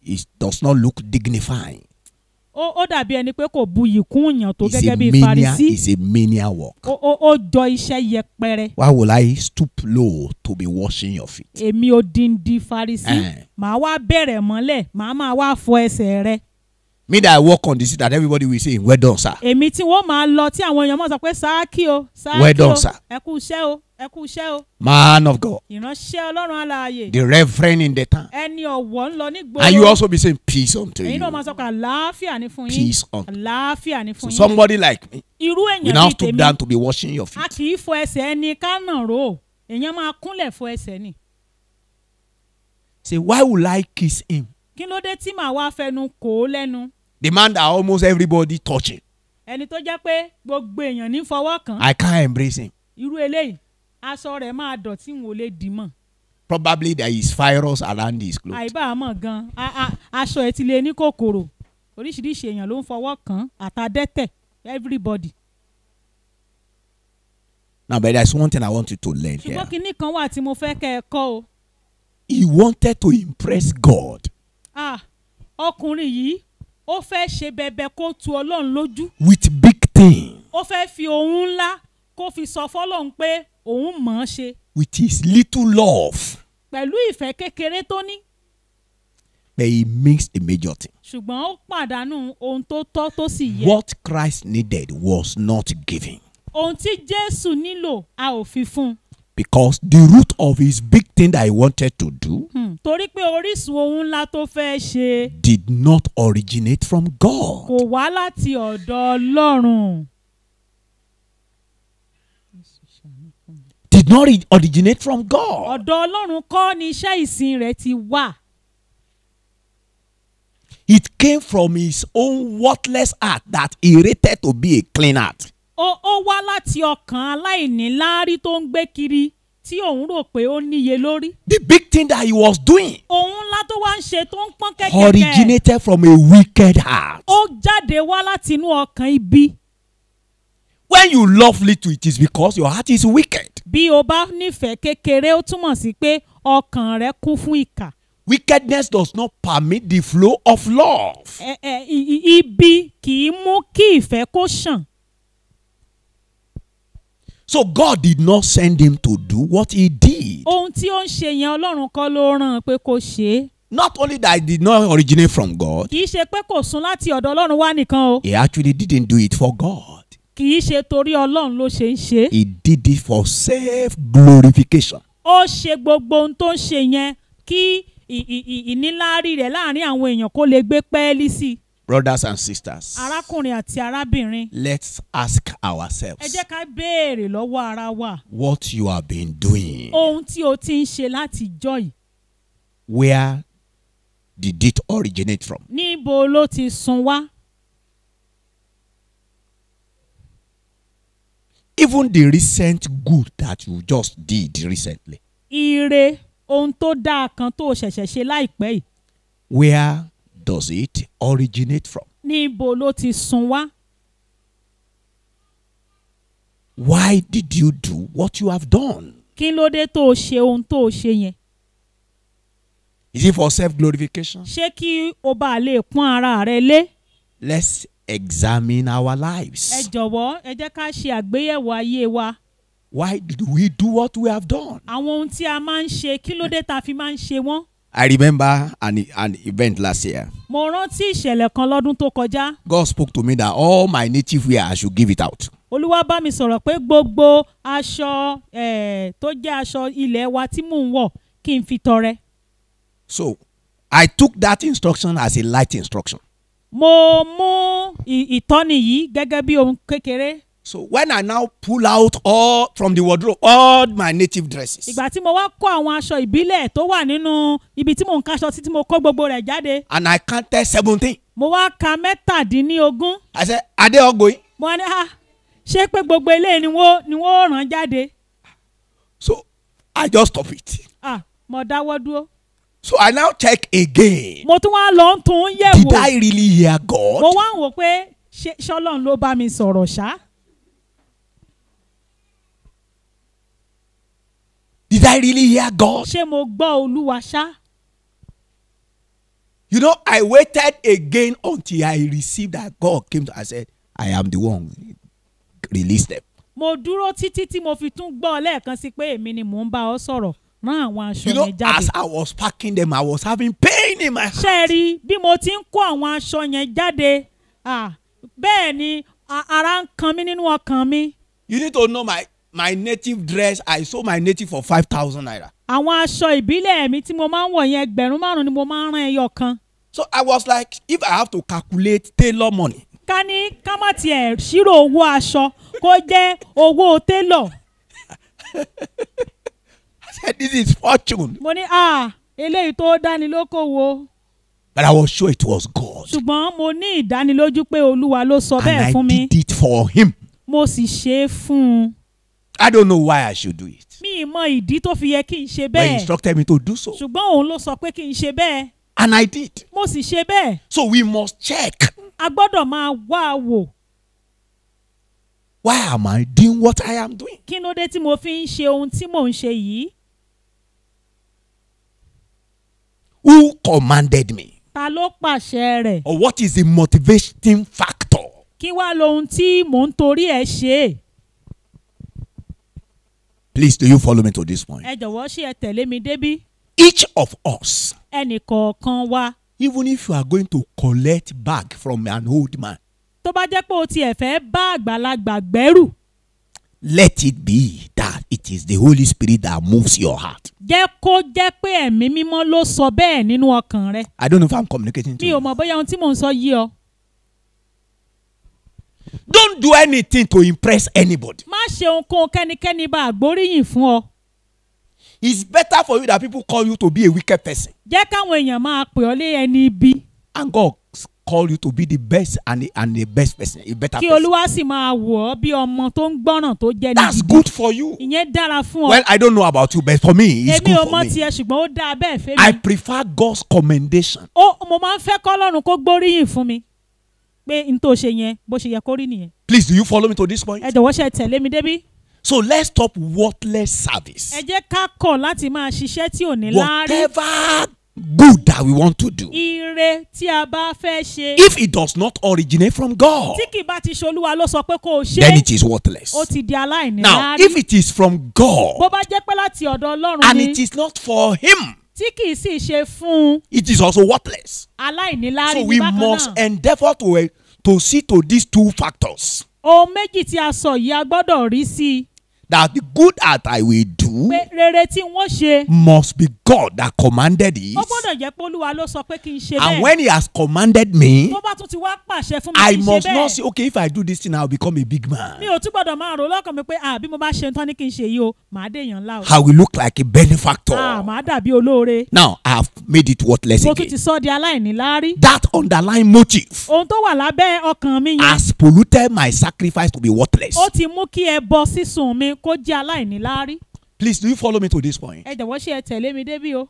it does not look dignifying. Ó dàbí ẹni pé kò buyì kún yàn tó gẹ́gẹ́ bí Farisí it's a mania work. ó jọ iṣẹ́ yẹpẹrẹ Why will I stoop low to be washing your feet? èmi odindi Farisí Eh. màá wá bẹ̀rẹ̀ mọ́lẹ̀ màá máa wá fọ ẹsẹ̀ rẹ Me that I walk on the seat that everybody will say, Well done, sir. èmi tí wọ́n máa lọ tí àwọn èèyàn máa sọ pé sáàkì o sáàkì Well done, o sir. ẹ kú iṣẹ́ o ẹ kú iṣẹ́ o Man of God, ìránṣẹ́ Ọlọ́run alààyè the reverend in the town. ẹni ọ̀wọ̀ ń lọ ní And you gbòòrò also be saying, Peace unto èyí náà máa you. sọ pé àlàáfíà ni fún yín Peace unto àlàáfíà ni So fún yín somebody like me irú èèyàn now bíi stoop tèmi down to be washing your a feet. kì í fọ ẹsẹ̀ ẹni ká nà ró èèyàn máa kúnlẹ̀ fọ ẹsẹ̀ ni Say, why will I kiss him? kí ló dé tí màá wá fẹnu kò ó lẹ́nu The man that almost everybody touching. ẹni tó jẹ́ pé gbogbo èèyàn ní fọwọ́ kàn I can't embrace him. irú eléyìí aṣọ rẹ̀ máa dọ̀tí n ò lè dì mọ́ Probably there is virus around his clothes. àìbá mọ̀ gan aṣọ ẹ̀ ti lè ní kòkòrò oríṣiríṣi èèyàn ló ń fọwọ́ kàn àtàdẹ́tẹ̀ everybody Now, but there's one thing I want you to learn here. ṣùgbọ́n kinní kan wà tí mo fẹ́ kẹ́ ẹ kọ́ o He wanted to impress God Ah, ọkùnrin yìí ó fẹ́ ṣe bẹbẹ kó tu ọlọ́run lójú with big things, ó fẹ́ fi ohun ńlá kó fi sọ fọlọ́run pé òun mọ̀ ọ́n ṣe with his little love. pẹ̀lú ìfẹ́ kékeré tó ní But he missed a major thing. ṣùgbọ́n ó pàdánù ohun tó tọ́ tó sì yẹ What Christ needed was not given. ohun tí jésù nílò a ò fi fún un Because the root of his big thing that he wanted to do Hmm, torí pé orísun ohun ńlá tó fẹ́ ṣe did not originate from God. kò wá láti ọ̀dọ̀ ọlọ́run Did not ri- originate from God. ọ̀dọ̀ ọlọ́run kọ́ ni iṣẹ́ ìsìn rẹ̀ ti wà It came from his own worthless heart that he rated to be a clean heart. Ó wá láti ọkàn aláìníláárí tó ń gbé kiri tí òun rò pé ó níye lórí The big thing that he was doing ohun ńlá tó wá ń ṣe tó ń pọ́n kẹ́kẹ́ originated from a wicked heart. ó jáde wá láti inú ọkàn ibi When you love little, it is because your heart is wicked. bí o bá nífẹ̀ẹ́ kékeré ó túmọ̀ sí pé ọkàn rẹ kún fún ìkà Wickedness does not permit the flow of love. ẹ ẹ ibi kì í mú kí ìfẹ́ kó ṣàn So God did not send him to do what he did. ohun tí ó ń ṣe yẹn ọlọ́run kọ́ ló rán an pé kó ṣe é Not only that it did not originate from God, kì í ṣe pé kò sún láti ọ̀dọ̀ ọlọ́run wá nìkan o he actually didn't do it for God. kì í ṣe torí ọlọ́run ló ṣe ń ṣe He did it for self glorification. ó ṣe gbogbo ohun tó ń ṣe yẹn kí ìníláárí rẹ̀ láàárín àwọn èèyàn kó lè gbé pẹ́ẹ́lí sí i Brothers and sisters, arákùnrin àti arábìnrin. let's ask ẹ ourselves jẹ́ ká béèrè lọ́wọ́ ara wa. what you have been doing. ohun tí o ti ń ṣe láti jọ́ yìí. Where did it originate from? níbo ló ti sun wá? Even the recent good that you just did recently, ire ohun tó dáa kan tó ṣẹ̀ṣẹ̀ ṣe láìpẹ́ yìí. Where does it originate from? níbo ló ti sun wá Why did you do what you have done? kí ló dé tó o ṣe ohun tó o ṣe yẹn Is it for self glorification? ṣé kí o bá lè pọ́n ara rẹ lé Let's examine our ẹ lives. jọ̀wọ́ ẹ jẹ́ ká ṣe àgbéyẹ̀wò ayé wa Why did we do what we have done? àwọn ohun tí a máa ń ṣe kí ló dé tá a fi máa ń ṣe wọ́n I remember an, an event last year. mo rántí ìṣẹ̀lẹ̀ kan lọ́dún tó kọjá God spoke to me that all my native wear I should give it out. olúwa bá mi sọ̀rọ̀ pé gbogbo aṣọ eh, tó jẹ́ aṣọ ilé wa tí mò ń wọ̀ kí n fi tọrẹ So I took that instruction as a light instruction. mo mú ìtọ́ni yìí gẹ́gẹ́ bí ohun kékeré So when I now pull out all from the wardrobe all my native dresses, ìgbà tí mo wá kó àwọn aṣọ ìbílẹ̀ tó wà nínú ibi tí mò ń kaṣọ sí tí mo kó gbogbo rẹ̀ jáde and I counted seventeen, mo wá ka mẹ́tàdínlógún I said, "Are they all going?" mo wá ní ah ṣé pé gbogbo eléyìí ni wọ́n ni wọ́n ràn jáde So I just stop it. ah mo dáwọ́ dúró So I now check again. mo tún wá lọ tún yẹ̀ Did I really hear mo God? wá ń wò pé ṣé ṣọlọ́run ló bá mi sọ̀rọ̀ ṣá Did I really hear God? ṣé mo gbọ́ olúwa ṣá You know, I waited again until I received that God came to I said, I am the one. Release them. mo dúró títí tí mo fi tún gbọ́ lẹ́ẹ̀kan sí pé èmi ni mò ń bá ọ sọ̀rọ̀ rán àwọn aṣọ You know, yẹn jáde. as I was packing them, I was having pain in my ṣé heart. ẹ rí bí mo ti ń kó àwọn aṣọ yẹn jáde bẹ́ẹ̀ ni ara ń kan mí nínú ọkàn mi. You need to know my my native dress. I sold my native for five thousand naira. àwọn aṣọ ìbílẹ̀ mi tí mo máa ń wọ̀ yẹn ẹgbẹ̀rún márùn-ún ni mo máa ń rán ẹyọ kan. So I was like, if I have to calculate tailor money, ká ní ká má tiẹ̀ ṣírò owó aṣọ kó jẹ́ owó télọ̀. I said, this is fortune. mo ní ah eléyìí tó dáni lókòwò But I was sure it was God. ṣùgbọ́n mo ní ìdánilójú pé olúwa ló sọ And bẹ́ẹ̀ I fún mi did it for him. mo sì ṣe é fún un. I don't know why I should do it. mi mọ ìdí tó fi yẹ kí n ṣe But he bẹ́ẹ̀ instructed me to do so. ṣùgbọ́n òun ló sọ pé kí n ṣe bẹ́ẹ̀ And I did. mo sì ṣe bẹ́ẹ̀ So we must check. a gbọ́dọ̀ máa wá a wò Why am I doing what I am doing? kí ló dé tí mo fi ń ṣe ohun tí mò ń ṣe yìí Who commanded me? ta ló pàṣẹ rẹ̀ Or what is the motivating factor? kí wá lohun tí mò ń torí ẹ̀ ṣe Please, do you follow me to this point? ẹ jọ̀wọ́ ṣé ẹ tẹ̀lé mi débí Each of us, ẹnì kọ̀ọ̀kan wa even if you are going to collect bag from an old man, tó bá jẹ́ pé o tiẹ̀ fẹ́ bá àgbàlagbà gbẹ́rù let it be that it is the Holy Spirit that moves your heart. jẹ́ kó jẹ́ pé ẹ̀mí mímọ́ ló sọ bẹ́ẹ̀ nínú ọkàn rẹ I don't know if I'm communicating to mi ò you. mọ̀ bóyá ohun tí mò ń sọ yí ọ Don't do anything to impress anybody. má ṣe ohunkóhun kẹ́nikẹ́ni bá àgbóríyìn fún ọ It's better for you that people call you to be a wicked person jẹ́ káwọn èèyàn máa pè ọ́ lé ẹni ibi and God call you to be the best and the, and the best person, a better kí person. olúwa sì máa wò ọ́ bí ọmọ tó ń gbọ́ràn tó jẹ́ ní That's good for you. ìyẹn dára fún ọ Well, I don't know about you, but for me, it's èmi ò good mọ for me. tiẹ̀ ṣùgbọ́n ó dáa bẹ́ẹ̀ fẹ́ I mi prefer God's commendation. ó mo máa ń fẹ́ kọ́lọ́run kó gbóríyìn fún mi pé n tó ṣe yẹn bó ṣe yẹ kó rí nìyẹn. Please, do you follow me to this point? ẹ jọ̀wọ́ ṣe tẹ̀lé mi débí. So let's stop worthless service. ẹ jẹ́ ká kọ̀ láti máa ṣiṣẹ́ tí ò ní láárí. Whatever good that we want to do, ire tí a bá fẹ́ ṣe. If it does not originate from God, tí kì bá ti ṣolúwa ló sọ pé kó o ṣe then it is worthless. ó ti di aláìní Now, láárí. if it is from bó God bá jẹ́ pé láti ọ̀dọ̀ ọlọ́run and ni. it is not for Him, tí kì í sì ṣe fún it is also worthless. aláìní láárí So ní we bákan must náà. endeavor to, eh, to see to these two factors. Ohun méjì tí a sọ yìí a gbọ́dọ̀ rí sí i that the good that I will do pé rere tí wọ́n ṣe must be God that commanded it. ó gbọ́dọ̀ jẹ́ pé olúwa ló sọ pé kí n ṣe And bẹ́ẹ̀ when He has commanded me, tó bá tún ti wá pàṣẹ fún mi I kí n ṣe must not bẹ́ẹ̀ say, okay, if I do this thing, I'll become a big mi man. ò tún gbọ́dọ̀ máa rò lọ́kàn mi pé ah bí mo bá ṣe tán ní kí n ṣe yìí o màá dèèyàn ńlá o I will look like a benefactor. ah màá dàbí olóore Now, I have made it worthless mo tún again. ti sọ di aláìní láárí That underlying motive ohun tó wà lábẹ́ ọkàn mi yẹn has polluted my sacrifice to be worthless. ó ti mú kí ẹ bọ sísun mi kó jẹ́ aláìní láárí Please, do you follow me to this point? ẹ jọ̀wọ́ ṣe ẹ tẹ̀lé mi débí o?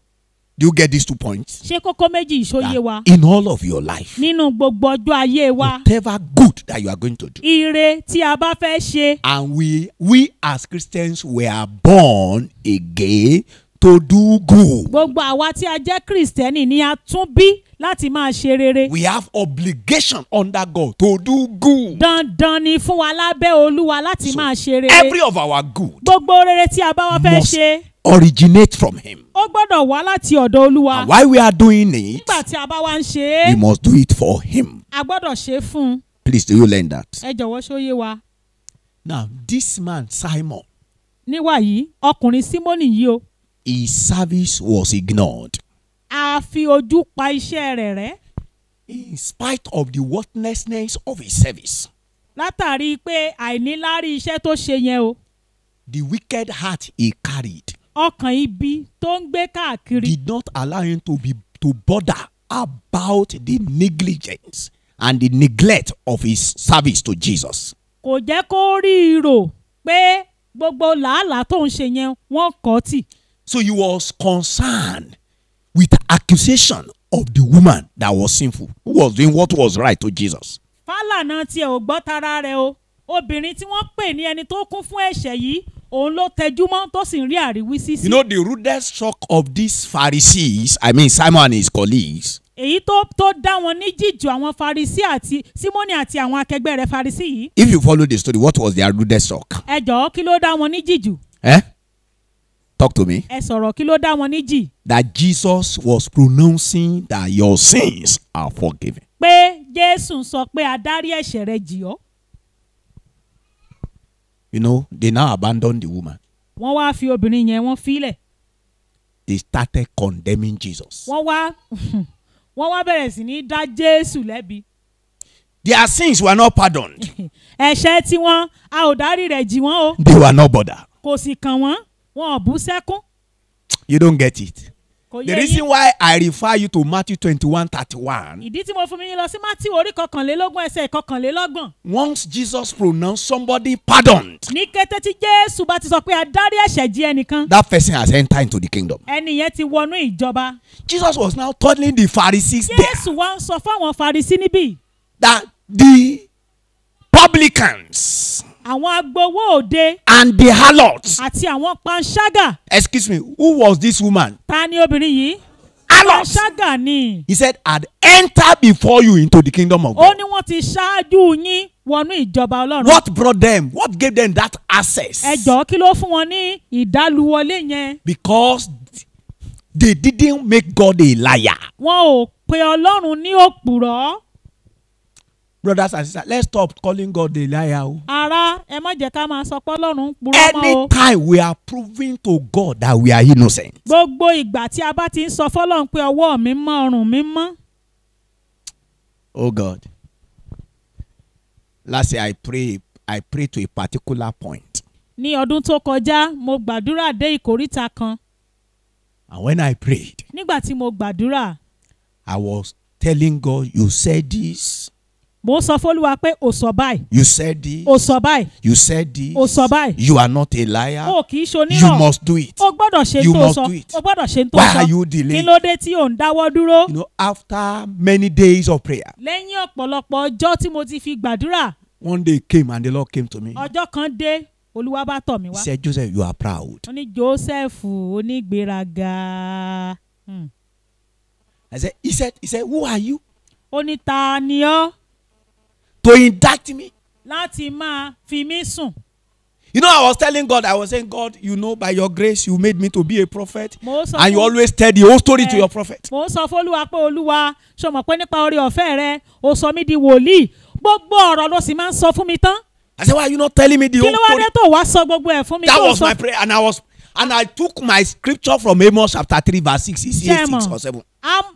Do you get these two points? ṣé kókó méjì ìṣòye wa? in all of your life, nínú gbogbo ọjọ́ ayé wa. whatever good that you are going to do, ire tí a bá fẹ́ ṣe. and we we as Christians were born again to do good. gbogbo àwa tí a jẹ́ kristẹni ni a tún bí láti máa ṣe rere We have obligation under God to do good. dandan ni fún wa lábẹ́ olúwa láti máa ṣe rere Every of our good gbogbo rere tí a bá wá fẹ́ must ṣe originate from Him. ó gbọ́dọ̀ wá láti ọ̀dọ̀ olúwa And while we are doing it, nígbà tí a bá wá ń ṣe we é must do it for Him. a gbọ́dọ̀ ṣe é fún un Please, do you learn that? ẹ jọ̀wọ́ ṣóyé wa Now, this man, Simon, níwà yìí ọkùnrin símónì yìí o his service was ignored. a fi ojú pa iṣẹ́ rẹ̀ rẹ́. In spite of the worthlessness of his service, látàrí pé àìníláárí iṣẹ́ tó ṣe yẹn o. The wicked heart he carried ọkàn ibi tó ń gbé káàkiri. did not allow him to be to bother about the negligence and the neglect of his service to Jesus. kò jẹ́ kó rí i rò pé gbogbo làálàá tó ń ṣe yẹn wọ́n kọ́ tì So he was concerned with accusation of the woman that was sinful, who was doing what was right to Jesus. fálànà tiẹ̀ ò gbọ́ tara rẹ̀ o obìnrin tí wọ́n pè ní ẹni tó kún fún ẹ̀ṣẹ̀ yìí òun ló tẹjú mọ́ tó sì ń rí àríwísí sí. You know, the rudest shock of these Pharisees, I mean Simon and his colleagues, èyí tó tó dá wọn ní jíjù àwọn Farisí àti Símónì àti àwọn akẹgbẹ́ rẹ̀ Farisí yìí If you follow the story, what was their rudest shock? ẹ jọ̀ọ́ kí ló dá wọn ní jìjù Eh? Talk to me. ẹ sọ̀rọ̀ kí ló dá wọn ní jì That Jesus was pronouncing that your sins are forgiven. pé Jésù sọ pé adarí ẹ̀ṣẹ̀ rẹ̀ jì ọ́ You know, they now abandoned the woman. wọ́n wá fi obìnrin yẹn wọ́n fílẹ̀ They started condemning Jesus. wọ́n wá wọ́n wá bẹ̀rẹ̀ sí ní dá Jésù lẹ́bi Their sins were not pardoned. ẹ̀ṣẹ̀ tiwọn a ò dárí rẹ̀ jì wọ́n o They were not bothered. kò sì kàn wọ́n wọn ò bú sẹ́kún. You don't get it. kò The reason why I refer you to Matthew 21 31, ìdí tí mo fún mi lọ sí Mátí orí kọkànlélógún ẹsẹ̀ kọkànlélọ́gbọ̀n. Once Jesus pronounced somebody pardoned, ní kété tí Jésù bá ti sọ pé adarí ẹ̀ṣẹ̀ jì ẹnìkan. that person has entered into the kingdom. ẹni yẹn ti wọnú ìjọba. Jesus was now telling the Pharisees there. Jésù wá ń sọ fáwọn Farisí níbí. That the publicans àwọn agbowó òde and the harlots, àti àwọn panṣágà excuse me, who was this woman? ta ni obìnrin yìí Harlots. panṣágà ni He said, had entered before you into the kingdom of ó God. ní wọ́n ti ṣáájú yín wọnú ìjọba Ọlọ́run What brought them? What gave them that access? ẹ jọ̀ọ́ kí ló fún wọn ní ìdálùwọlé yẹn Because they didn't make God a liar. wọn ò pe Ọlọ́run ní òpùrọ́ Brothers and sisters, let's stop calling God a liar. o. ara ẹ má jẹ́ ká máa sọ pé Ọlọ́run ń purọ́ mọ́ o Anytime we are proving to God that we are innocent, gbogbo ìgbà tí a bá ti ń sọ fọ́lọ́run pé ọwọ́ mi mọ́ ọrùn mi mọ́ oh God. Last year I pray, I pray to a particular point. ní ọdún tó kọjá mo gbàdúrà dé ìkóríta kan And when I prayed, nígbà tí mo gbàdúrà I was telling God, You said this, mo sọ fÓlúwa pé ò sọ báyìí you said this, ò sọ báyìí you said this, ò sọ báyìí you are not a liar, o kì í ṣe you must do it. o gbọ́dọ̀ ṣe You tó must sọ do it. o gbọ́dọ̀ ṣe tó Why sọ are you kí delaying? ló dé tí ò ń dáwọ́ dúró You know, after many days of prayer, lẹ́yìn ọ̀pọ̀lọpọ̀ ọjọ́ tí mo ti fi gbàdúrà one day came and the Lord came to me. ọjọ́ kan dé olúwa bá tọ̀ mí He wá said, Joseph, you are proud. ó ní Joseph onígbéraga Hmm. I said, He said, He said, Who are you? ó ní ta ni ọ́ To indict me. láti máa fi mí sùn You know, I was telling God, I was saying, God, you know, by your grace, you made me to be a prophet. And you fún always tell the whole story to Eh. your prophet. mo sọ fÓlúwa pé olúwa ṣo mọ̀ pé nípa oore ọ̀fẹ́ rẹ o sọ mí di wòlíì gbogbo ọ̀rọ̀ ló sì máa ń sọ fún mi tán I said, Why are you not telling me the kí whole ló wá story? dé tó wá sọ gbogbo ẹ̀ fún mi That was my prayer. And I was and I took my scripture from Amos chapter 3, verse 6. Is Ṣé ẹ it 6 mọ̀? or 7?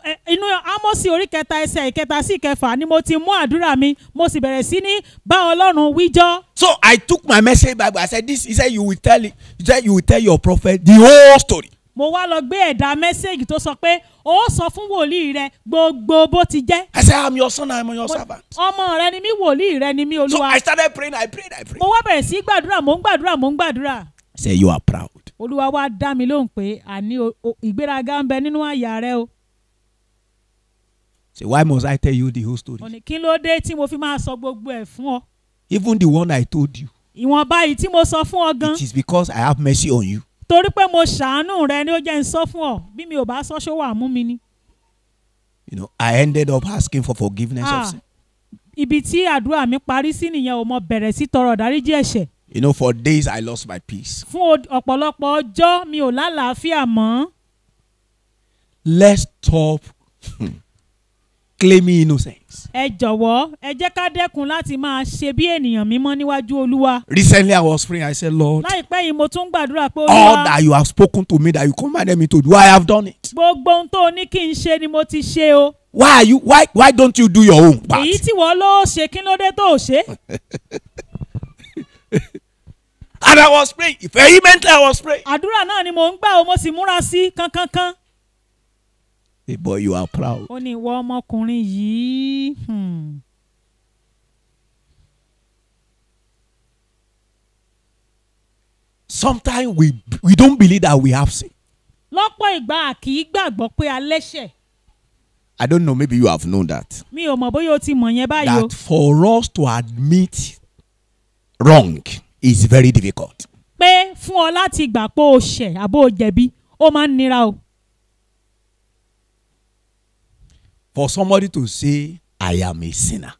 Ẹ, inú Ámósì orí kẹta ẹsẹ̀ ìkẹta sí ìkẹfà ni mo ti mú àdúrà mi mo sì bẹ̀rẹ̀ sí ní bá Ọlọ́run wíjọ́ So I took my message Bible. I said, This he said you will tell it, he said you will tell your prophet the whole story. mo wá lọ gbé ẹ̀dà mẹ́sẹ̀gì tó sọ pé ó sọ fún wòlíì rẹ gbogbo bó ti jẹ́ I said, I'm your son, I'm your servant. ọmọ rẹ ni mí wòlíì rẹ ni mí So olúwa I started praying, I prayed, I prayed. mo wá bẹ̀rẹ̀ sí gbàdúrà mo ń gbàdúrà mo ń gbàdúrà I said, You are proud. olúwa wá dá mi lóhùn pé àní ìgbéraga ń bẹ nínú àyà rẹ o Say, why must I tell you the whole story? ní kí ló dé tí mo fi máa sọ gbogbo ẹ̀ fún ọ Even the one I told you. ìwọ̀nba yìí tí mo sọ fún ọ gan It is because I have mercy on you. torí pé mo ṣàánú rẹ ni ó jẹ́ ń sọ fún ọ bí mi ò bá sọ ṣó wà mú mi ni. You know, I ended up asking for forgiveness Ah. of sin. ibi tí àdúrà mi parí sí nìyẹn ò mọ bẹ̀rẹ̀ sí tọrọ dáríjì ẹ̀ṣẹ̀ You know, for days I lost my peace. fún ọ̀pọ̀lọpọ̀ ọjọ́ mi ò lálàáfíà mọ́ Let's stop claiming innocence. ẹ jọ̀wọ́ ẹ jẹ́ ká dẹ́kun láti máa ṣe bí ènìyàn mímọ́ níwájú olúwa Recently, I was praying. I said, Lord, láìpẹ́ yìí mo tún gbàdúrà pé all olúwa that you have spoken to me that you commanded me to do, I have done it. gbogbo ohun tó o ní kí n ṣe ni mo ti ṣe o Why are you? Why? Why don't you do your own part? èyí tí wọ́n ló ṣe kí ló dé tó o ṣe And I was praying. Vehemently, I was praying. àdúrà náà ni mò ń gbà o mo sì múra sí kankankan Hey, boy, you are proud. ó ní ìwọ ọmọkùnrin yìí hmm. Sometimes we we don't believe that we have sin. lọ́pọ̀ ìgbà kì í gbàgbọ́ pé a lẹ́ṣẹ̀ I don't know. Maybe you have known that. mi ò mọ̀ bóyá o ti mọ̀ yẹn báyìí o That for us to admit wrong is very difficult. pé fún ọ láti gbà pé o ṣẹ̀ àbó o jẹ̀bi ó máa ń nira o for somebody to say, I am a sinner.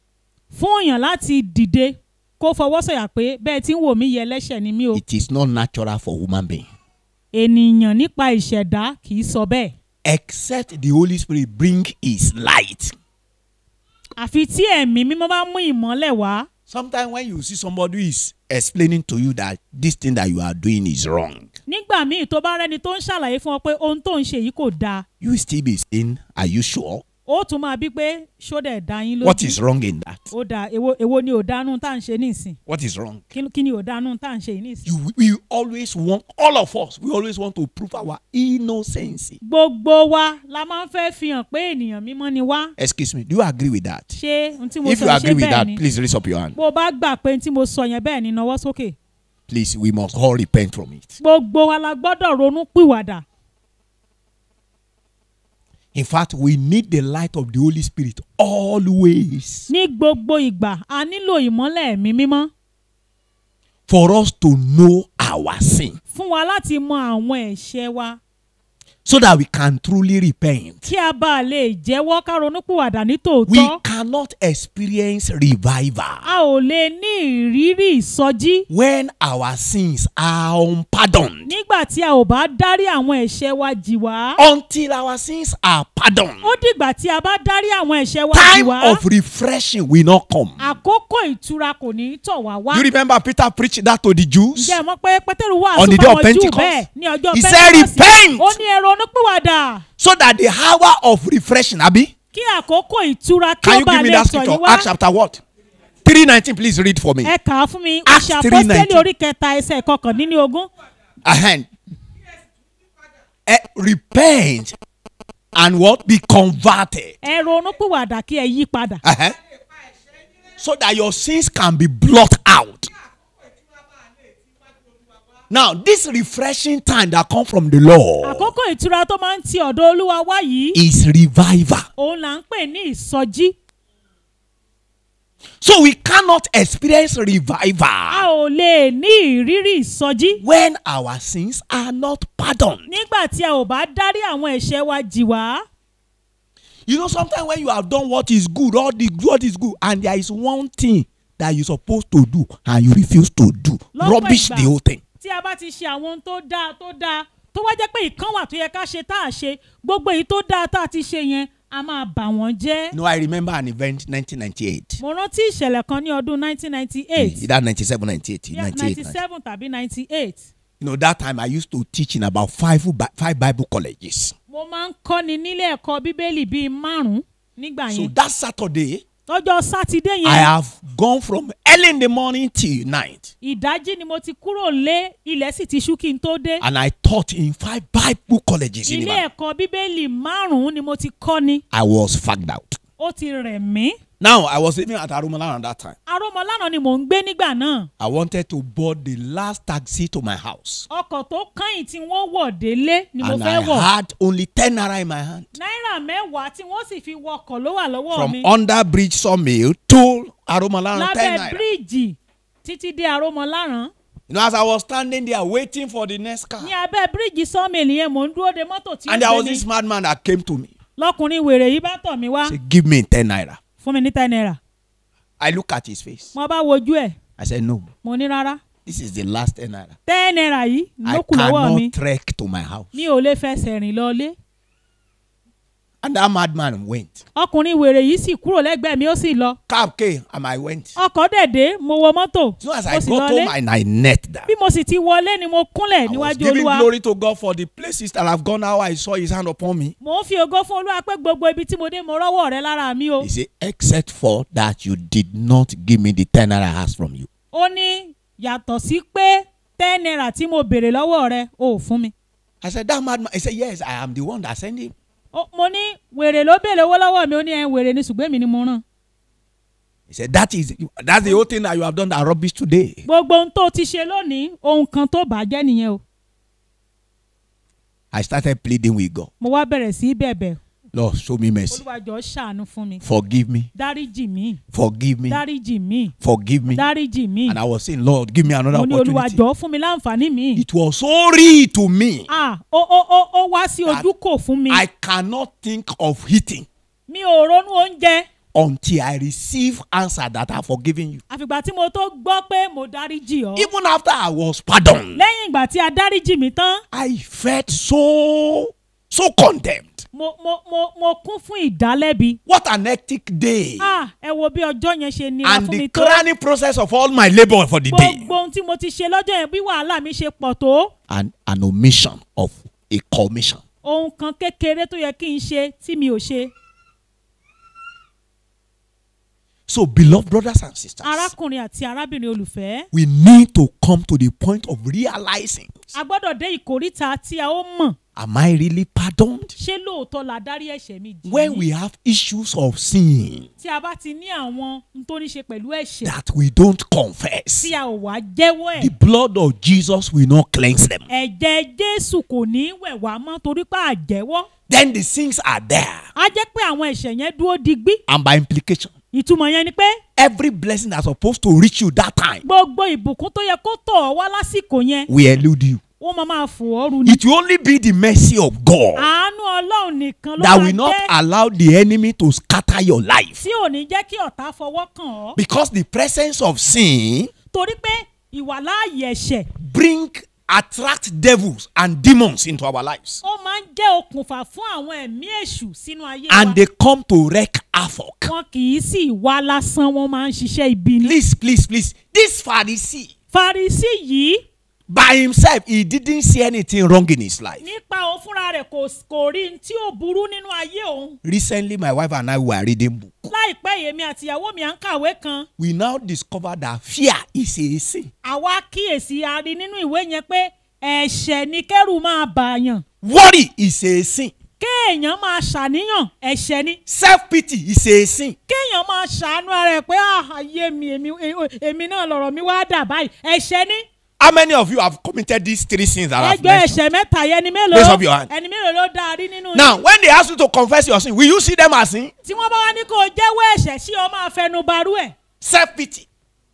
fún èèyàn láti dìde kó fọwọ́ sọ̀yà pé bẹ́ẹ̀ tí ń wò mí yẹ ẹlẹ́ṣẹ̀ ni mí o It is not natural for human being. ènìyàn nípa ìṣẹ̀dá kì í sọ bẹ́ẹ̀ Except the Holy Spirit bring his light. àfi tí ẹ̀mí mímọ́ bá mú ìmọ́lẹ̀ wá Sometimes when you see somebody is explaining to you that this thing that you are doing is wrong, nígbà míì tó bá rẹ́ni tó ń ṣàlàyé fún ọ pé ohun tó ń ṣe yìí kò dáa you still be saying, Are you sure? Ó tún máa bí pé ṣódẹ̀ dá yín lójú What is wrong in that? ó dáa èwo èwo ni ò dánú tá à ń ṣe nísìn What is wrong? kí ni ò dánú tá à ń ṣe nísìn. You, we always want, all of us, we always want to prove our innocence. gbogbo wa la máa ń fẹ́ fi hàn pé ènìyàn mímọ́ ni wá Excuse me, do you agree with that? ṣé ohun tí mo If sọ you ṣé agree with bẹ́ẹ̀ that, ni please raise up your hand. bó o bá gbà pé ohun tí mo sọ yẹn bẹ́ẹ̀ ni nawọ́ sókè Please, we must all repent from it. gbogbo wa la gbọ́dọ̀ ronú pìwàdà In fact, we need the light of the Holy Spirit always. Ní gbogbo ìgbà a nílò ìmọ́lẹ̀ ẹ̀mí mímọ́. For us to know our sin. Fún wa láti mọ àwọn ẹ̀ṣẹ̀ wa so that we can truly repent. kí a bá lè jẹ́wọ́ ká ronú pìwàdà ní We tòótọ́ cannot experience revival a ò lè ní ìrírí ìsọjí when our sins are unpardoned. nígbà tí a ò bá dárí àwọn ẹ̀ṣẹ̀ wa jì wá Until our sins are pardoned, ó dìgbà tí a bá dárí àwọn ẹ̀ṣẹ̀ wa jì time wá of refreshing will not come. àkókò ìtura kò ní tọ̀ wá wá. You remember Peter preached that to the Jews? ǹjẹ́ mọ̀ pé pétérù fáwọn jù Pentecost, bẹ́ẹ̀ ní ọjọ́ he said, Pentecost. "Repent!" ó ní ẹ ronú pìwàdà So that the hour of refreshing, Abi, kí àkókò ìtura kí can ó you bá give me lè scripture? yín wá. Acts chapter what? 319, please read for me. ẹ kà á fún mi Acts ìṣe 3:19. àpọ́sítélì orí kẹta ẹsẹ̀ kọkàndínlógún A hand. Eh, repent and what? Be converted. ẹ ronú pìwàdà kí ẹ yí padà. So that your sins can be blotted out. Now, this refreshing time that come from the Lord àkókò ìtura tó máa ń ti ọ̀dọ̀ olúwa wá yìí is revival. òun là ń pè ní ìsọjí So we cannot experience a revival ò lè ní ìrírí ìsọjí when our sins are not pardoned. nígbà tí a ò bá dárí àwọn ẹ̀ṣẹ̀ wa jì wá You know, sometimes when you have done what is good, all the what is good, and there is one thing that you're supposed to do and you refuse to do, Lọ́pọ̀ rubbish the whole thing. Tí a bá ti ṣe àwọn ohun tó dáa tó dáa tó wá jẹ́ pé ìkan wà tó yẹ ká ṣe tá a ṣe gbogbo èyí tó dáa tá a ti ṣe yẹn a máa bà wọ́n jẹ́. No, I remember an event 1998. mo rántí ìṣẹ̀lẹ̀ kan ní ọdún 1998 Either 97, 98, yeah, 98. 97 tàbí 98 You know, that time I used to teach in about five, five Bible colleges. mo máa ń kọ́ni nílé ẹ̀kọ́ bíbélì bíi márùn-ún nígbà So yẹn that Saturday, lọ́jọ́ sátidé I yẹn have gone from early in the morning till night. ìdájí ni mo ti kúrò lé ilẹ̀ sì ti ṣú kí n tó dé And I taught in five Bible colleges in ilé Ibadan. ẹ̀kọ́ bíbélì márùn-ún ni mo ti kọ́ni I was fagged out. ó ti rẹ̀ mí Now, I was living at around that time. arúmọlánà ni mò ń gbé nígbà náà I wanted to board the last taxi to my house. ọkọ̀ tó kányìn tí wọ́n wọ̀ délé ni mo and fẹ́ I wọ̀ had only 10 naira in my hand. náírà mẹ́wàá tí wọ́n sì fi wọkọ̀ ló wà lọ́wọ́ From mi under bridge sawmill to 10 lábẹ́ naira. bíríìjì títí dé arúmọláràn You know, as I was standing there waiting for the next car, ní abẹ́ bíríìjì sọ́ọ̀mẹ̀lì yẹn mò ń dúró de mọ́tò tí ó and there was gbé this mi madman that came to me. lọ́kùnrin wèrè yìí bá tọ̀ mí wá Say, give me 10 naira. Fún mi ní ten naira I look at his face. mo bá wojú ẹ̀ I said, no, mo ní rárá this is the last 10 naira. ten naira yìí I ló kù lọ́wọ́ mi cannot trek to my house. mi ò lè fẹsẹ̀ rìn lọlé And that madman went. ọkùnrin wèrè yìí sì kúrò lẹ́gbẹ̀ẹ́ mi ó sì lọ Cab came and I went. ọkọ̀ dẹ̀dẹ̀ mo wọ mọ́tò So as I lọlé home and I net that. bí mo sì ti wọlé ni mo kúnlẹ̀ I was níwájú giving olúwa glory to God for the places that I've gone now. I saw his hand upon me. mo ń fi ògo fún olúwa pé gbogbo ibi tí mo dé mo rọ́wọ́ rẹ lára mi o He said, except for that you did not give me the 10 naira I asked from you. ó ní yàtọ̀ sí pé ten naira tí mo béèrè lọ́wọ́ rẹ ò fún mi I said, that madman. He said, yes, I am the one that sent him. Mo ní wèrè ló béèrè owó lọ́wọ́ mi ó ní ẹ wèrè ni ṣùgbọ́n èmi ni mo rán He said, that is, that's the whole thing that you have done that rubbish today. gbogbo ohun tó ti ṣe lónìí ohun kan tó bàjẹ́ nìyẹn o I started pleading with God. mo wá bẹ̀rẹ̀ sí bẹ̀bẹ̀ Lord, show me mercy. olúwa jọ̀ọ́ ṣàánú fún mi Forgive me. dáríjì mí Forgive me. dáríjì mí Forgive me. dáríjì mí And I was saying, Lord, give me another mo ní olúwa opportunity. jọ̀ọ́ fún mi láǹfààní mi It was so real to me. ah ó ó ó ó wá sí ojú kò fún mi I cannot think of hitting. mi mi ò ronú oúnjẹ until I receive answer that I've forgiven you. àfìgbà tí mo tó gbọ́ pé mo dáríjì ọ́ Even after I was pardoned, lẹ́yìn ìgbà tí a dáríjì mi tán I felt so so condemned. mo mo mo mo kún fún ìdálẹ́bi What an hectic day. ah ẹ wo bí ọjọ́ yẹn ṣe nira and fún the mi tó crowning process of all my labour for the day. gbogbo ohun tí mo ti ṣe lọ́jọ́ yẹn bí wàhálà mi ṣe pọ̀ tó And an omission of a commission. ohun kan kékeré tó yẹ kí n ṣe tí mi ò ṣe So, beloved brothers and sisters, arákùnrin àti arábìnrin olùfẹ́ we need to come to the point of realizing a gbọ́dọ̀ dé ìkóríta tí a ó mọ̀ Am I really pardoned? ṣé lóòótọ́ la dárí ẹ̀ṣẹ̀ mi jì When we have issues of sin tí a bá ti ní àwọn tó ní ṣe pẹ̀lú ẹ̀ṣẹ̀ that we don't confess, tí a ò wá jẹ́wọ́ the ẹ̀ blood of Jesus will not cleanse them. ẹ̀jẹ̀ jésù kò ní wẹ̀ wá mọ́ torí pé àjẹ́wọ́ Then the sins are there. á jẹ́ pé àwọn ẹ̀ṣẹ̀ yẹn dúró digbí And by implication, ìtumọ̀ yẹn ni pé every blessing that's supposed to reach you that time gbogbo ìbùkún tó yẹ kó tọ̀ ọ́ wá lásìkò yẹn will elude you. Wọ́n máa máa fò ọ́ ru ni. It will only be the mercy of God àánú ọlọ́run nìkan ló that máa will not jẹ́ allow the enemy to scatter your life. tí ò ní jẹ́ kí ọ̀tá fọwọ́ kàn ọ́ Because the presence of sin torí pé ìwàláàyè ẹ̀ṣẹ̀ bring attract devils and demons into our lives. ó máa ń jẹ́ okùnfà fún àwọn ẹ̀mí èṣù sínú ayé wa And they come to wreak havoc. wọn kì í sì wá lásán wọn máa ń ṣiṣẹ́ ibi ni. Please, please, please. This Pharisee, Farisí yìí by himself, he didn't see anything wrong in his life. nípa òun fúnra rẹ̀ kò kò rí tí ó burú nínú ayé òun. Recently, my wife and I were reading book. láìpẹ́ èmi àtìyàwó mi à ń kàwé kan We now discover that fear is a sin. àwa kíyèsí a rí nínú ìwé yẹn pé ẹ̀ṣẹ̀ ni kẹ́rù máa bàyàn Worry is a sin. kéèyàn máa ṣàníyàn ẹ̀ṣẹ̀ ni Self-pity is a sin. kéèyàn máa ṣàánú ara ẹ̀ pé "Ah, ayé mi èmi náà lọ̀rọ̀ mi wá dà báyìí ẹ̀ṣẹ̀ ni How many of you have committed these three sins that I've ẹgbẹ́ mentioned? ẹ̀ṣẹ̀ mẹ́ta yẹn ni Raise up your hand. ẹni mélòó ló dáa rí nínú Now, when they ask you to confess your sin, will you see them as sin? tí wọ́n bá wá ní kó o jẹ́wọ́ ẹ̀ṣẹ̀ sí ọ máa fẹnu barú ẹ̀ Self-pity.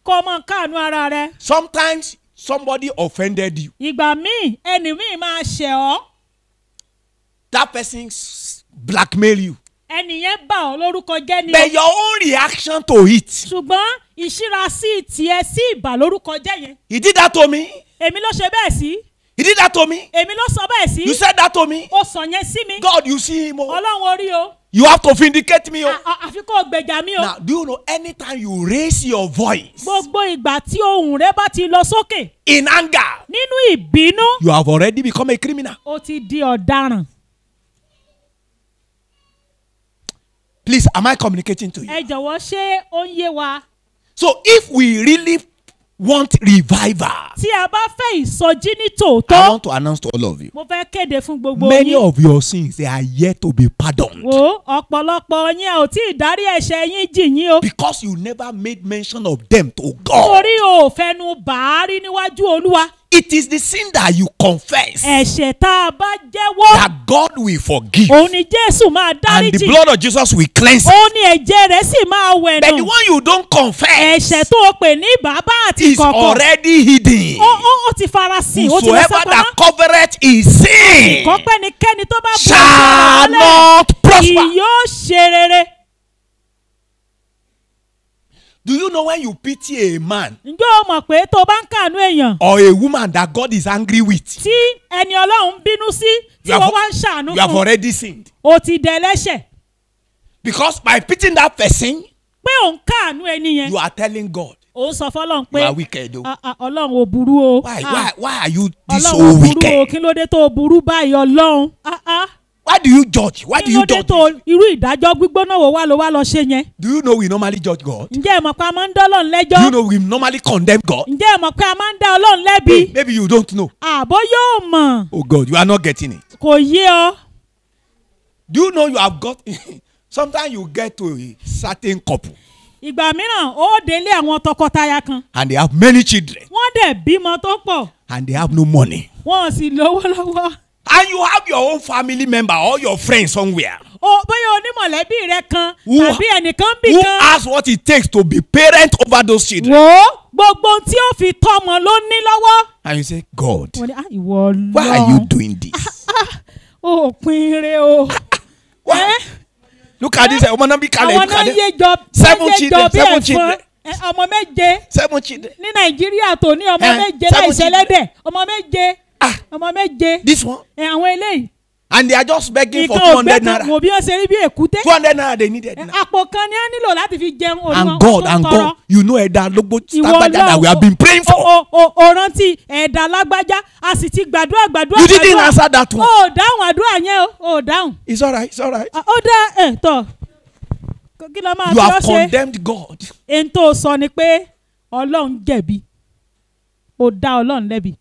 kó o máa káànú ara rẹ Sometimes somebody offended you. ìgbà míì ẹni míì máa ṣẹ̀ ọ́ That person blackmail you. Ẹni yẹn bà ọ́ lórúkọ jẹ́ ni o But your own reaction to it. ṣùgbọ́n ìṣírasí tiẹ̀ sí ìbà lórúkọ jẹ́ yẹn He did that to me. èmi ló ṣe bẹ́ẹ̀ sí He did that to me. èmi ló sọ bẹ́ẹ̀ sí You said that to me. ó sọ yẹn sí mi God, you see him. oh. ọlọ́run orí o You have to vindicate me. À- àfi kó o gbèjà mi o Now, do you know anytime you raise your voice gbogbo ìgbà tí ohùn rẹ bá ti lọ sókè in anger, nínú ìbínú you have already become a criminal. ó ti di ọ̀daràn Please, am I communicating to you? ẹ jọ̀wọ́ ṣé ó ń yé wa? So, if we really want revival, tí a bá fẹ́ ìsọjí ní I tòótọ́ want to announce to all of you mo fẹ́ kéde fún gbogbo many yín. of your sins they are yet to be pardoned. Wo ọ̀pọ̀lọpọ̀ yín ò tí ì dárí ẹ̀ṣẹ̀ yín jì yín o. Because you never made mention of them to God. torí o ò fẹnu bàárí níwájú olúwa It is the sin that you confess ẹ̀ṣẹ̀ tá a bá jẹ́wọ́ that God will forgive, òun ni jésù máa and the dáríjì blood of Jesus will cleanse. òun ni ẹ̀jẹ̀ rẹ̀ sì máa wẹ̀ But the one you don't confess ẹ̀ṣẹ̀ tó o pè ní bàbá àti is kọ̀kọ̀ already hidden. ó ó ó ti farasin ó ti lọ Whosoever sápamọ́ that covereth his sin nikẹ́ni tó bá bu shall ẹ̀ṣẹ̀ rẹ̀ mọ́lẹ̀ not prosper. yóò ṣe rere. Do you know when you pity a man ǹjẹ́ o mọ̀ pé tó o bá ń kàánú èèyàn or a woman that God is angry with, tí ẹni ọlọ́run bínú sí tí wọ́n wá ń ṣàánú you have fún already sinned. o ti dẹ̀ lẹ́ṣẹ̀ Because by pitying that person, pé òun kàánú ẹni yẹn you are telling God, òun sọ fọlọ́run pé you are wicked. oh. "Ah, ah, ọlọ́run ò burú o Why, Ah, why, why are you this ọlọ́run so ò burú o wicked? kí ló dé tó o burú báyìí ọlọ́run Ah, ah. Why do you judge? Why do kí you ló dé judge? tó irú ìdájọ́ gbígbóná wo wá ló wá lọ ṣe yẹn Do you know we normally judge God? ǹjẹ́ ẹ mọ̀ pé a máa ń dá ọlọ́run Do lẹ́jọ́ you know we normally condemn God? ǹjẹ́ ẹ mọ̀ pé a máa ń dá ọlọ́run lẹ́bi Maybe you don't know. àbó yóò mọ̀ Oh God, you are not getting it. kò yé ọ Do you know you have got? Sometimes you get to a certain couple ìgbà mìíràn ó délé àwọn tọkọtaya kan and they have many children wọ́n dẹ̀ bímọ tó pọ̀ and they have no money. wọn ò sì lówó lọ́wọ́ And you have your own family member or your friend somewhere o bóyá onímọ̀lẹ́bí rẹ kan Who- tàbí ẹnìkan bì who kan has what it takes to be parent over those children. ó gbogbo tí ó fi tọ́mọ ló ní lọ́wọ́. And you say, God, ah why are you doing this? ó pin re o? Eh? look at this ọmọ náà bí kalẹ̀ àwọn look náà yé jọ Seven children, seven children. Ẹ, ọmọ méje seven children ní nàìjíríà tó ní ọmọ Eh, méje seven láìsẹ lẹ́dẹ̀ ọmọ méje ah. Ọmọ méje. This one. Ẹ, àwọn eléyìí. And they are just begging for two hundred naira. wò bí wọ́n ṣe rí bí èkúté. Two hundred naira they needed àpò kan ni wọ́n nílò láti fi jẹun òní and God and. God you know ẹ̀dá lógbó Ìwọ tágbájá that we have been praying o for. o o o rántí ẹ̀dá lágbájá a sì ti gbàdúrà gbàdúrà you didn't answer that one. O dáhùn àdúrà yẹn o ò dáhùn. It's alright it's alright ó dá ẹ̀ tọ̀. Kí ló máa you fi ọ́ have ṣe? condemned God. Èyí tó sọ ni pé ọlọ́run jẹ̀bi. Ó dá ọlọ́run lẹ́bi.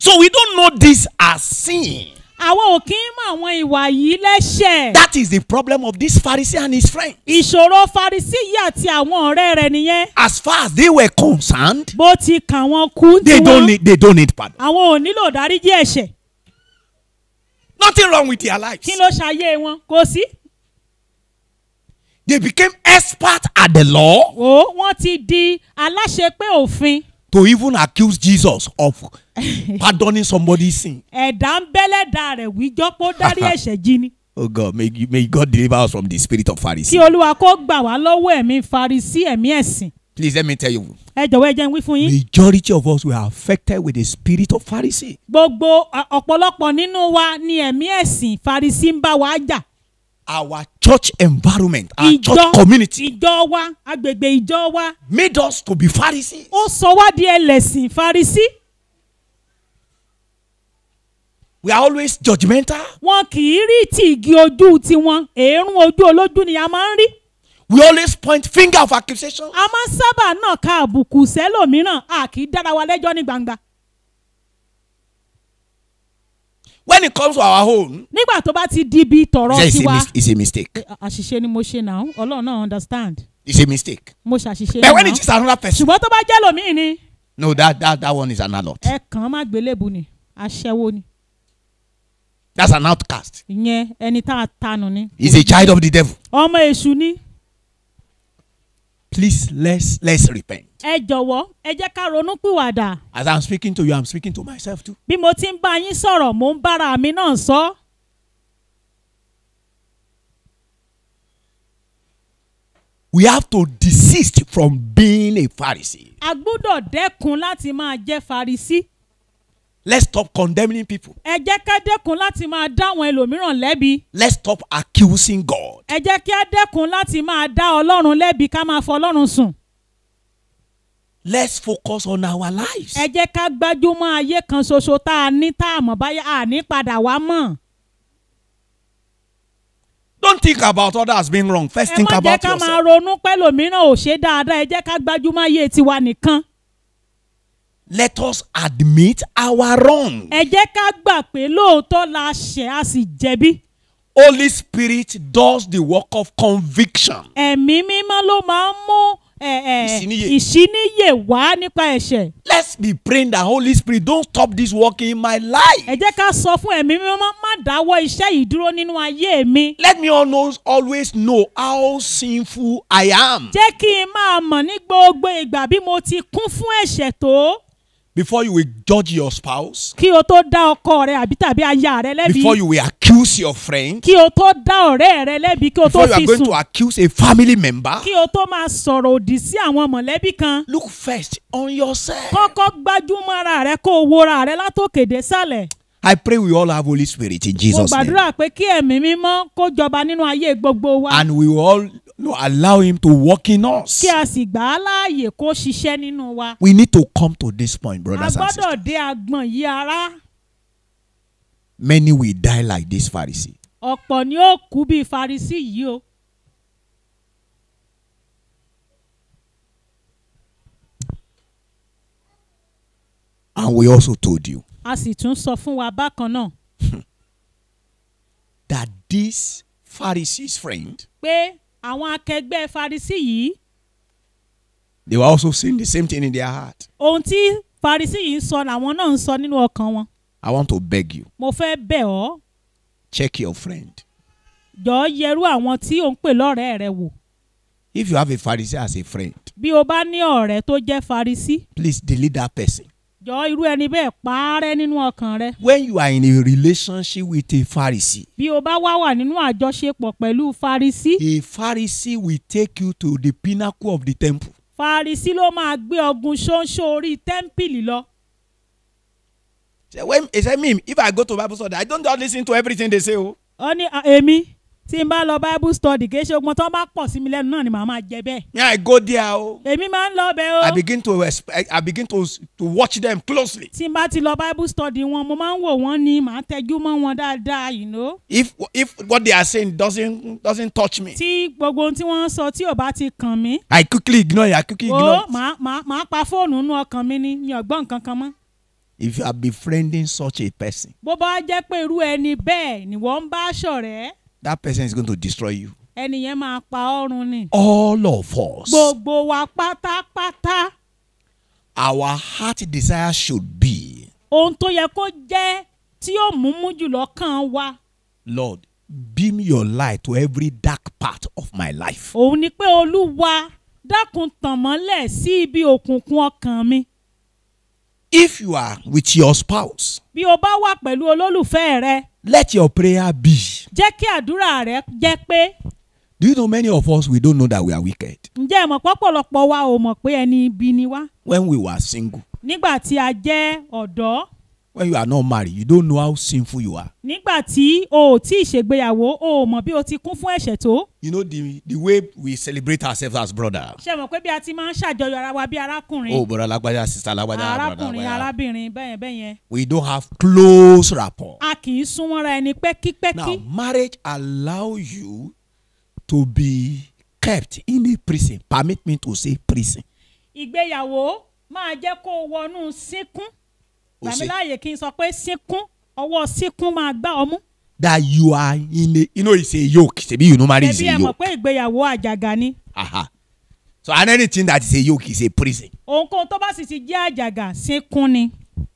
So we don't know this as sin àwọn ò kí ń mọ àwọn ìwà yìí lẹ́ṣẹ̀. that is the problem of this Pharisee and his friend ìṣòro Farisí yìí àti àwọn ọ̀rẹ́ rẹ̀ nìyẹn. as far as they were concerned bó ti kàn wọ́n kú they don't tiwọn need they don't need pardon àwọn ò nílò dáríjì ẹ̀ṣẹ̀. nothing wrong with their lives kí ló ṣayé wọn kò sí. they became expert at the law o wọ́n ti di aláṣepé òfin. to even accuse Jesus of pardoning somebody's sin. ẹ̀dá ń bẹ́lẹ̀dà rẹ̀ wíjọ́ pé ó dárí ẹ̀ṣẹ̀ jí ni. Oh God, may, you- may God deliver us from the spirit of kí Pharisee. olúwa kó gbà wá lọ́wọ́ ẹ̀mí Farisí ẹ̀mí ẹ̀sìn. Please let me tell you, ẹ jọ̀wọ́ ẹ jẹ́ n wí fún yín. majority of us were affected with the spirit of Pharisee. gbogbo ọ̀pọ̀lọpọ̀ nínú wa ni ẹ̀mí ẹ̀sìn Farisí ń bá wa jà. Our church environment, our ìjọ church community ìjọ wa agbègbè ìjọ wa made us to be Pharisees. ó sọ wá di ẹlẹ́sìn Farisí. We are always judgmental. wọn kì í rí tìgì ojú tiwọn èérún ojú olójú ni a máa ń rí. We always point finger of accusation. a máa ń sábà náà ka àbùkù sẹ́lòmíràn a kì í dára wa lẹ́jọ́ ní gbangba. When it comes to our own, nígbà tó bá ti di ibi tọ̀rọ̀ it's a, tiwa it's a mistake. àṣìṣe ni mo ṣe náà ọlọ́run náà understand It's a mistake. mo ṣàṣìṣe But when náà it is another person, ṣùgbọ́n tó bá jẹ́ lòmíì ni no, that that that one is an adult. ẹ kàn án má gbélébù ni aṣẹ́wó ni That's an outcast. ìyẹn ẹni tá a tanu ni He's a child of the devil. ọmọ èṣù ni Please let's let's repent. ẹ jọ̀wọ́ ẹ jẹ́ ká ronú pìwàdà As I'm speaking to you, I'm speaking to myself too. bí mo ti ń bá yín sọ̀rọ̀ mò ń bára mi náà sọ We have to desist from being a Pharisee. a gbúdọ̀ dẹ́kun láti máa jẹ́ Farisí Let's stop condemning people. ẹ jẹ́ ká dẹ́kun láti máa dá àwọn ẹlòmíràn lẹ́bi Let's stop accusing God. ẹ jẹ́ kí á dẹ́kun láti máa dá Ọlọ́run lẹ́bi ká máa fọ Ọlọ́run sùn Let's focus on our lives. ẹ jẹ́ ká gbájúmọ́ ayé kan ṣoṣo tá a ní tá a mọ̀ báyà a ní padà wá mọ̀ Don't think about others being wrong. First, ẹ think má jẹ́ about ká máa yourself. ronú pẹ́lòmíràn ò ṣe dáadáa ẹ jẹ́ ká gbájúmọ́ ayé tiwa nìkan Let us admit our wrong. ẹ jẹ́ ká gbà pé lóòótọ́ la ṣẹ̀ a sì jẹ̀bi Holy Spirit does the work of conviction. ẹ̀mí mímọ́ ló máa ń mú Ìṣíníyè. wá nípa ẹ̀ṣẹ̀ Let's be praying that Holy Spirit don't stop this work in my life. ẹ jẹ́ ká sọ fún ẹ̀mí mímọ́ má dáwọ́ iṣẹ́ yìí dúró nínú ayé mi Let me almost always know how sinful I am jẹ́ kí n máa mọ̀ ní gbogbo ìgbà bí mo ti kún fún ẹ̀ṣẹ̀ tó before you will judge your spouse, kí o tó dá ọkọ rẹ àbí tàbí aya rẹ lẹ́bi. Before you will accuse your friend, kí o tó dá ọ̀rẹ́ rẹ lẹ́bi kí o tó before you fi are going to accuse a family member. kí o tó máa sọ̀rọ̀ òdì sí àwọn mọ̀lẹ́bí kan. Look first on yourself. kọ́kọ́ gbájúmọ́ ara rẹ kó o wora rẹ látòkè dé sàlẹ̀ I pray we all have Holy Spirit in mo Jesus' name. gbàdúrà pé kí ẹ̀mí mímọ́ kó jọba nínú ayé gbogbo wa And we will all allow Him to work in us. kí a sì gbà á láàyè kó ṣiṣẹ́ nínú wa We need to come to this point, a brothers and sisters. gbọ́dọ̀ dé agbọ̀n yìí ara Many will die like this Pharisee. ọ̀pọ̀ ni ó kú bíi Farisí yìí o And we also told you a sì tún sọ fún wa bákan náà that this Pharisee's friend, pé àwọn akẹgbẹ́ Farisí yìí they were also saying the same thing in their heart. ohun tí Farisí yìí ń sọ làwọn náà ń sọ nínú ọkàn wọn I want to beg you, mo fẹ́ bẹ̀ ọ́ check your friend. jọ̀ọ́ yẹrú àwọn tí ò ń pè lọ́rẹ̀ẹ́ rẹ wò If you have a Pharisee as a friend, bí o bá ní ọ̀rẹ́ tó jẹ́ Farisí please delete that person. Jọ irú ẹni bẹ́ẹ̀ parẹ́ nínú ọkàn rẹ When you are in a relationship with a Pharisee, bí o bá wá wà nínú àjọṣepọ̀ pẹ̀lú Farisí a Pharisee will take you to the pinnacle of the temple. Farisí ló máa gbé ọgùn ṣóńṣó orí tẹ́ḿpìlì lọ when, he said, me, if I go to Bible study, I don't just listen to everything they say. Oh. ó ní "À, èmi tí n bá lọ Bible study kì í ṣe ogun tó bá pọ̀ sí mi lẹ́nu náà ni màá máa jẹ bẹ́ẹ̀ Yeah, I go there. Oh. èmi máa ń lọ bẹ́ẹ̀ o I begin to expect, I begin to, to watch them closely. tí n bá ti lọ Bible study wọn mo máa ń wò wọ́n ni màá tẹjú mọ́ wọn dáadáa you know If if what they are saying doesn't doesn't touch me, tí gbogbo ohun tí wọ́n ń sọ tí ò bá ti kàn mí I quickly ignore it. I quickly ignore ó it. màá màá màá pa fóònù nínú ọkàn mi ni mi ò gbọ́ nǹkan kan mọ́ If you are befriending such a person, bó bá jẹ́ pé irú ẹni bẹ́ẹ̀ ni wọ́n ń bá ṣọ̀rẹ́ that person is going to destroy you. ẹni yẹn máa pa ọ́run ni. All of us, gbogbo wa pátápátá. Our heart desire should be, ohun tó yẹ kó jẹ́ tí yóò mú mú jùlọ kàn wá Lord, beam your light to every dark part of my life. òun ni pé olúwa dákun tàn mọ́lẹ̀ sí ibi òkùnkùn ọkàn mi. If you are with your spouse, bí o bá wà pẹ̀lú olólùfẹ́ rẹ let your prayer be. jẹ́ kí àdúrà rẹ jẹ́ pé Do you know many of us we don't know that we are wicked? ǹjẹ́ ẹ mọ̀ pọ́pọ̀lọpọ̀ wa ò mọ̀ pé ẹni ibi ni wá When we were single, nígbà tí a jẹ́ ọ̀dọ́ when you are not married, you don't know how sinful you are. nígbà tí o ò tí ì ṣègbéyàwó o ò mọ̀ bí o ti kún fún ẹ̀ṣẹ̀ tó You know the the way we celebrate ourselves as brothers. ṣe mọ̀ pé bí a ti máa ń ṣàjọyọ̀ ara wa bí arákùnrin brother Lagbaja, sister Lagbaja, brother arákùnrin arábìnrin bẹ́yẹn bẹ́yẹn We don't have close rapport. a kì í súnmọ́ra ẹni pẹ́kípẹ́kí Now, marriage allow you to be kept in a prison. Permit me to say prison. ìgbéyàwó máa jẹ́ kó o wọnú síkún Ó gbàmí láàyè kí n sọ pé síkún ọwọ́ síkún máa gbá ọmú That you are in a, you know, it's a yoke. Maybe you know marriage is ẹbí a ẹ mọ̀ yoke. pé ìgbéyàwó àjàgà ni Aha. So, and anything that is a yoke is a prison. ohunkóhun tó bá sì ti jẹ́ àjàgà síkún ni.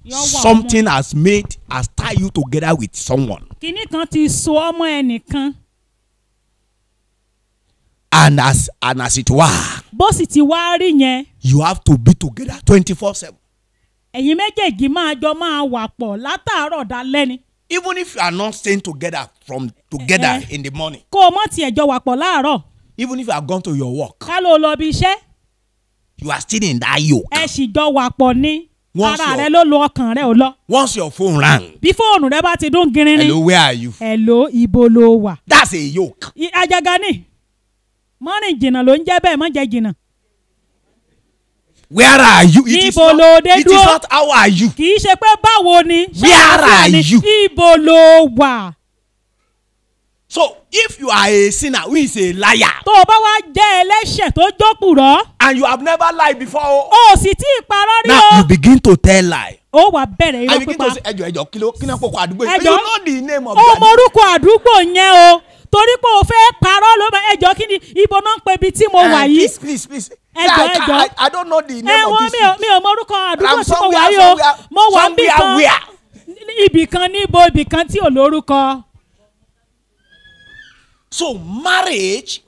Something has made, has tied you together with someone. kinní kan ti so ọmọ ẹnìkan And as, and as it were, bó sì ti wá rí yẹn you have to be together 24 7. Ẹ̀yin méjèèjì máa jọ máa wà pọ̀ látàárọ̀ dalẹ́ ni. Even if you are not staying together from together Eh, eh. in the morning, kó o mọ̀ tiẹ̀ jọ wà pọ̀ láàárọ̀. Even if you have gone to your work, ká ló lọ bí iṣẹ́. You are still in that yoke. ẹ sì jọ wà pọ̀ ní Wọ́n ara rẹ ló lo ọkàn rẹ ò lọ. Once your phone rang, bí fóònù rẹ bá ti dún girin ni. Hello, where are you? ló ibo ló wà. That's a yoke. Àjàgà ni. Mọ́rin jìnnà ló ń jẹ́ bẹ́ẹ̀ mọ́ jẹ́ jìnnà Where are you? It is Ibo lo dé it is not how are you. kì í ṣe pé báwo ni Where are you? ibo ló wà. So if you are a sinner who is a liar tó o bá wá jẹ́ ẹlẹ́ṣẹ̀ tó jókùrọ̀ and you have never lied before, o ò sì tí ì parọ́ rí now o you begin to tell lie. ó wà bẹ̀rẹ̀ I irọ́ begin pípa to say, ẹjọ ẹjọ kilo kina koko àdúgbò yìí. Ẹjọ́. You know the name of ó that. mọ orúkọ àdúgbò yẹn o torí pé o fẹ́ parọ́ ló máa ẹjọ́ kí ni ibo náà ń pe ibi tí mo Eh, wà yìí Please, please, please. Ẹjọ́, ẹjọ́. I, don't know the ẹ name wọ́n of this. ò mi ò mọ orúkọ àdúgbò tí mo wà yìí o mo wà níbì somewhere kan where? ibì kan níbo ibì kan tí ò lórúkọ. So marriage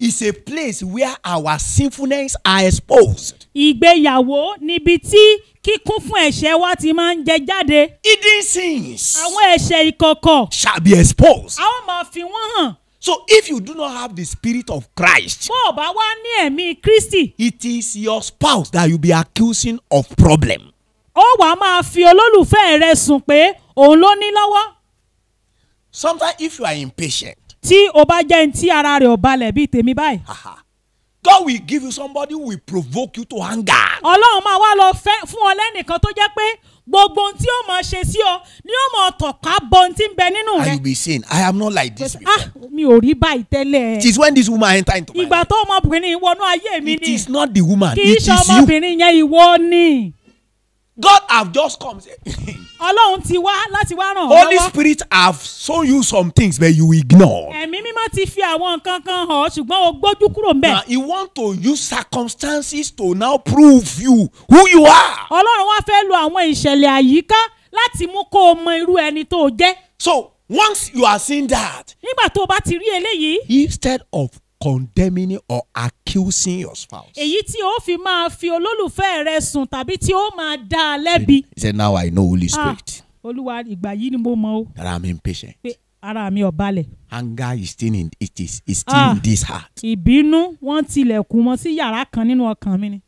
is a place where our sinfulness are exposed. ìgbéyàwó níbi tí kíkún fún ẹ̀ṣẹ̀ wa ti máa ń jẹ jáde Hidden sins àwọn ẹ̀ṣẹ̀ ìkọ̀kọ̀ shall be exposed. a ó máa fi wọ́n hàn So if you do not have the spirit of Christ, bó o bá wá ní ẹ̀mí Kristi it is your spouse that you be accusing of problem. ó wàá máa fi olólùfẹ́ rẹ sùn pé òun ló ní lọ́wọ́ Sometimes if you are impatient, tí o bá jẹ́ ní tí ara rẹ̀ ò balẹ̀ bíi tèmi báyìí God will give you somebody who will provoke you to anger. ọlọ́run máa wá lọ fẹ́ fún ọ lẹ́nìkan tó jẹ́ pé gbogbo ohun tí ó máa ṣe sí ọ ni ó máa tọ̀ka bọ ohun tí ń bẹ nínú rẹ you'll be saying, I am not like this before. ah mi ò rí báyìí tẹ́lẹ̀ It is when this woman enter into my ìgbà life. tó ọmọbìnrin wọnú ayé mi It ni is not the woman, kì í it ṣe is you. ọmọbìnrin yẹn ìwọ ni God have just come. Ọlọ́run ti wá láti wá ràn ọ́ Holy lọ́wọ́ Spirit have shown you some things but you ignore. ẹ̀mí mímọ́ ti fi àwọn nǹkan kan hàn ọ́ ṣùgbọ́n o gbójú kúrò ń bẹ̀ Now he want to use circumstances to now prove you who you are. ọlọ́run wá fẹ́ lo àwọn ìṣẹ̀lẹ̀ àyíká láti mú kó o mọ irú ẹni tó o jẹ́ So once you are seeing that, nígbà tó o bá ti rí eléyìí instead of condemning or accusing your spouse. èyí tí ó fi máa fi olólùfẹ́ rẹ sùn tàbí tí ó máa dá a lẹ́bi. He said, Now I know Holy Ah, Spirit olúwa ìgbà yìí ni mo mọ o that I'm impatient. pé ara mi ò balẹ̀. Anger is still in it is is still Ah. in this heart. ìbínú wọ́n tilẹ̀kùn mọ́ sí yàrá kan nínú ọkàn mi ni.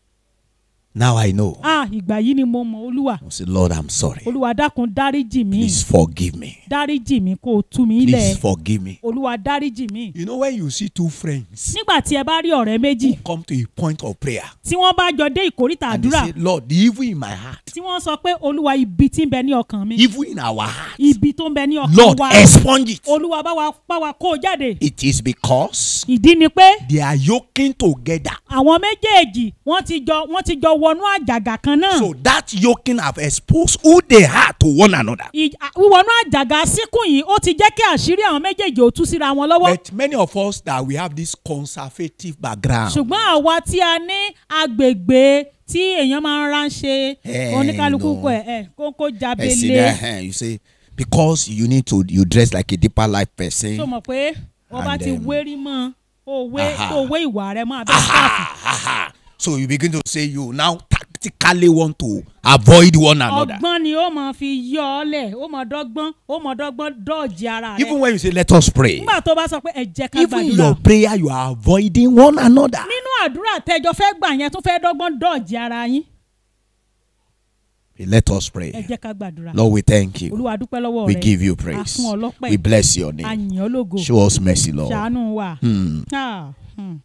Now I know. ah ìgbà yìí ni mo mọ olúwa I say, Lord, I'm sorry. olúwa dákun dáríjì mi Please forgive me. dáríjì mi kó o tú mi Please lẹ̀ forgive me. olúwa dáríjì mi. You know when you see two friends nígbà tí ẹ bá rí ọ̀rẹ́ méjì come to a point of prayer tí wọ́n bá jọ dé ìkórìtà and they àdúrà say, Lord, the evil in my heart, tí wọ́n sọ pé olúwa ibi tí ń bẹ ní ọkàn mi evil in our heart, ibi tó ń bẹ ní ọkàn Lord, wa expunge it. olúwa bá wa bá wa kó o jáde. It is because ìdí ni pé They are yoking together. àwọn méjèèjì wọ́n ti jọ wọ́n ti jọ wọnú àjàgà kan náà. So that yoking have exposed who they are to one another. Wíwọnú àjàgà síkùn yìí ó ti jẹ́ kí àṣírí àwọn méjèèjì ó tú síra wọn lọ́wọ́. But many of us that we have this conservative background. ṣùgbọ́n àwa tí a ní agbègbè tí èèyàn máa ń ránṣẹ́ oníkálukú I see jábélé that, eh, you say because you need to you dress like a deeper life person. tó mọ̀ pé wọ́n bá ti wérí mọ́ tó wé ìwà rẹ̀ mọ́ abẹ́. Aha. So you begin to say you now tactically want to avoid one another. ọgbọ́n ni ó máa fi yọ ọ́ lẹ̀ ó máa dọ́gbọ́n ó máa dọ́gbọ́n dọ́ọ̀jì ara rẹ̀. Even when you say let us pray, nígbà tó bá sọ pé ẹ jẹ́ ká Even gbàdúrà your prayer, you are avoiding one another. nínú àdúrà tẹjọ fẹ́ gbà yẹn tún fẹ́ dọ́gbọ́n dọ́ọ̀jì ara yín let us ẹ pray. jẹ́ ká gbàdúrà Lord, we thank you. olúwa dúpẹ́ lọ́wọ́ We give you a praise. fún ọ lọ́pẹ́ We bless your name. Show us mercy, Lord. ṣàánú wa Hmm. Ah, hmm.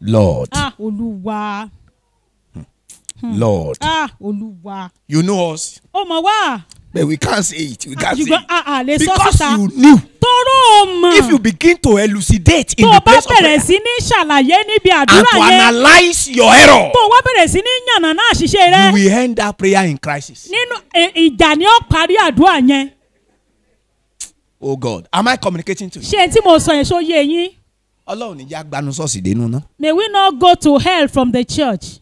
Lord, ah olúwa. Lord, ah olúwa. You know us, ó mọ̀ wá. But we can't say it. We can't say ṣùgbọ́n it. a à lè sọ Because you knew. toró o mọ̀. If you begin to elucidate in tó o the bá place of bẹ̀rẹ̀ prayer sí ní ṣàlàyé níbi and àdúrà to yẹn analyze your error, tó o wá bẹ̀rẹ̀ sí ní yànnà náà ṣiṣẹ́ you rẹ will end that prayer in crisis. nínú ìjà ni ó parí àdúrà yẹn. Oh God, am I communicating to you? ṣé tí mo sọ yẹn ṣó yé yín Ọlọ́run ní já gbanu sọ́ọ̀sì dénú ná. may we not go to hell from the church.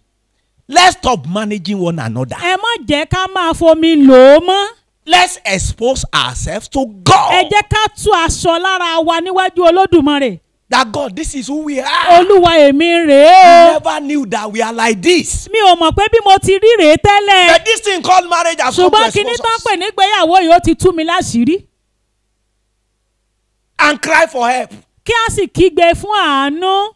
Let's stop managing one another. ẹ má jẹ́ ká máa fomi lò ó mọ́. Let's expose ourselves to ẹ God. jẹ́ ká tú aṣọ lára wa níwájú olódùmarè. That God, this is who we are. olúwa èmi rèé o. never knew that we are like this. mi ò mọ̀ pé bí mo ti rí rèé tẹ́lẹ̀. But this thing called marriage has come to ṣùgbọ́n kíní expose tán us. pè nígbéyàwó yìí ó ti tú mi láṣìírí. And cry for help. Kí a sì kígbe fún àánú.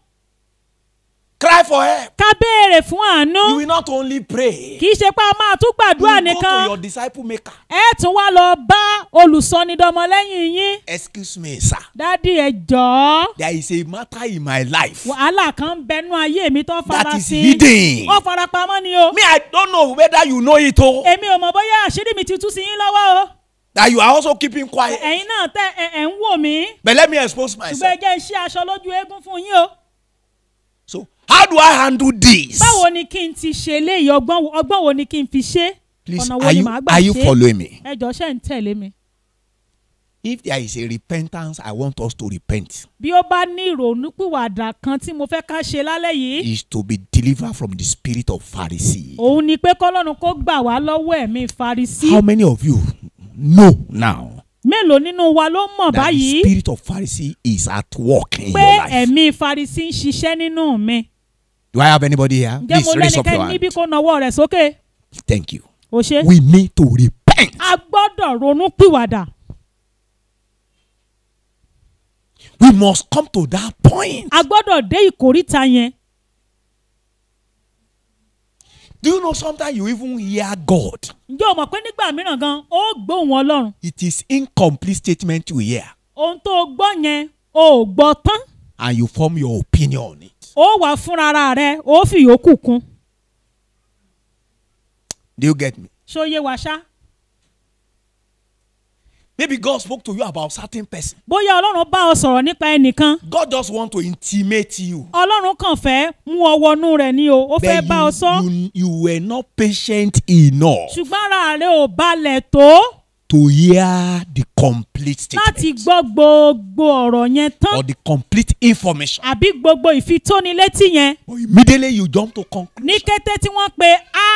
Cry for help. ká béèrè fún You àánú. will not only pray. kì í ṣe pé a máa tún You gbàdúrà will go to nìkan. your disciple maker. ẹ tún wá lọ bá olùsọnidọmọlẹ́yìn yín. Excuse me, sir. dádì ẹ jọ̀ọ́. There is a matter in my life wàhálà kan bẹnu ayé mi tó that fara is sí. hidden. ó fara pamọ́ ni o. Me, I don't know whether you know it or èmi ò mọ̀ bóyá àṣírí mi ti tú sí yín lọ́wọ́ o. that you are also keeping quiet. ẹ̀yin náà tẹ ẹ̀ ẹ̀ ń wò mí. But let me expose ṣùgbọ́n ẹ myself. jẹ́ iṣẹ́ aṣọ lójú eégún fún yín o. So, how do I handle this? báwo ni kí n ti ṣe léyìí ọgbọ́n ọgbọ́n wo ni kí n fi ṣe. Please, are you are you following me? ẹ jọ ṣe ń tẹ̀lé mi. If there is a repentance, I want us to repent. bí ó bá ní ìrònúpìwàdà kan tí mo fẹ́ ká ṣe lálẹ́ yìí. Is to be delivered from the spirit of Pharisee. òun ni pé kọ́lọ́run kó gbà wá lọ́wọ́ ẹ̀mí Farisí. How many of you know now mélòó nínú wa ló mọ̀ that the báyìí spirit of Pharisee is at work in pé your life? ẹ̀mí Farisí ń ṣiṣẹ́ nínú mi. Do I have anybody here? ǹjẹ́ mo Please raise up your lẹ́nikẹ́ni hand. níbí kó nawọ́ rẹ̀ sókè. Thank you. o ṣe. We need to repent. a gbọ́dọ̀ ronú pìwàdà. We must come to that point. a gbọ́dọ̀ dé ìkóríta yẹn. Do you know sometimes you even hear God? ǹjẹ́ o mọ̀ pé nígbà mìíràn gan ó gbóhùn ọlọ́run. It is incomplete statement you hear. ohun tó o gbọ́ yẹn o ò gbọ́ tán. And you form your opinion on it. ó wà fúnra rẹ̀ ó fi yòókù kún. Do you get me? ṣó yé wa ṣá. Maybe God spoke to you about certain person. bóyá ọlọ́run bá ọ sọ̀rọ̀ nípa ẹnìkan. God just want to intimate you. ọlọ́run kàn fẹ́ mú ọ wọnú rẹ̀ ni o ó fẹ́ But bá ọ sọ. you, you, you were not patient enough ṣùgbọ́n ara rẹ̀ ò balẹ̀ tó to hear the complete láti statement gbọ́ gbogbo ọ̀rọ̀ yẹn tán or the complete information. àbí gbogbo ìfitónilétí yẹn. But immediately you jump to conclusion. ní kété tí wọ́n pe a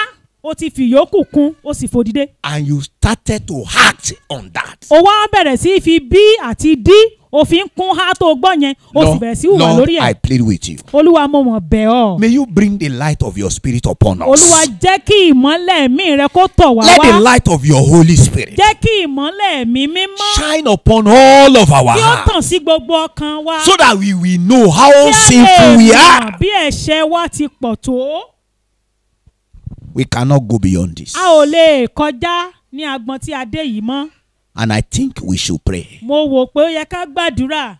o ti fìyókù kún o sì fòdìdé and you started to act on that. o wá bẹ̀rẹ̀ sí fi bí àti dí. Òfin kún há tó gbọ́ yẹn. O sì bẹ̀rẹ̀ sí hùwà Lord, lórí I ẹ̀ plead with you. olúwa mo mọ̀ bẹ̀ ọ́. May you bring the light of your spirit upon us. olúwa jẹ́ kí ìmọ́lẹ̀ mi rẹ kó tọ̀ wá Let the wá. light of your Holy Spirit jẹ́ kí ìmọ́lẹ̀ mi mímọ́ shine upon all of our kí ó tàn hearts sí gbogbo ọkàn wa. So that we will know how sinful we are. bí ẹ̀ṣẹ̀ wa ti pọ̀ tó We cannot go beyond this. a ò lè kọjá ní agbọn tí a dé yìí mọ́ And I think we should pray. mo wò pé ó yẹ ká gbàdúrà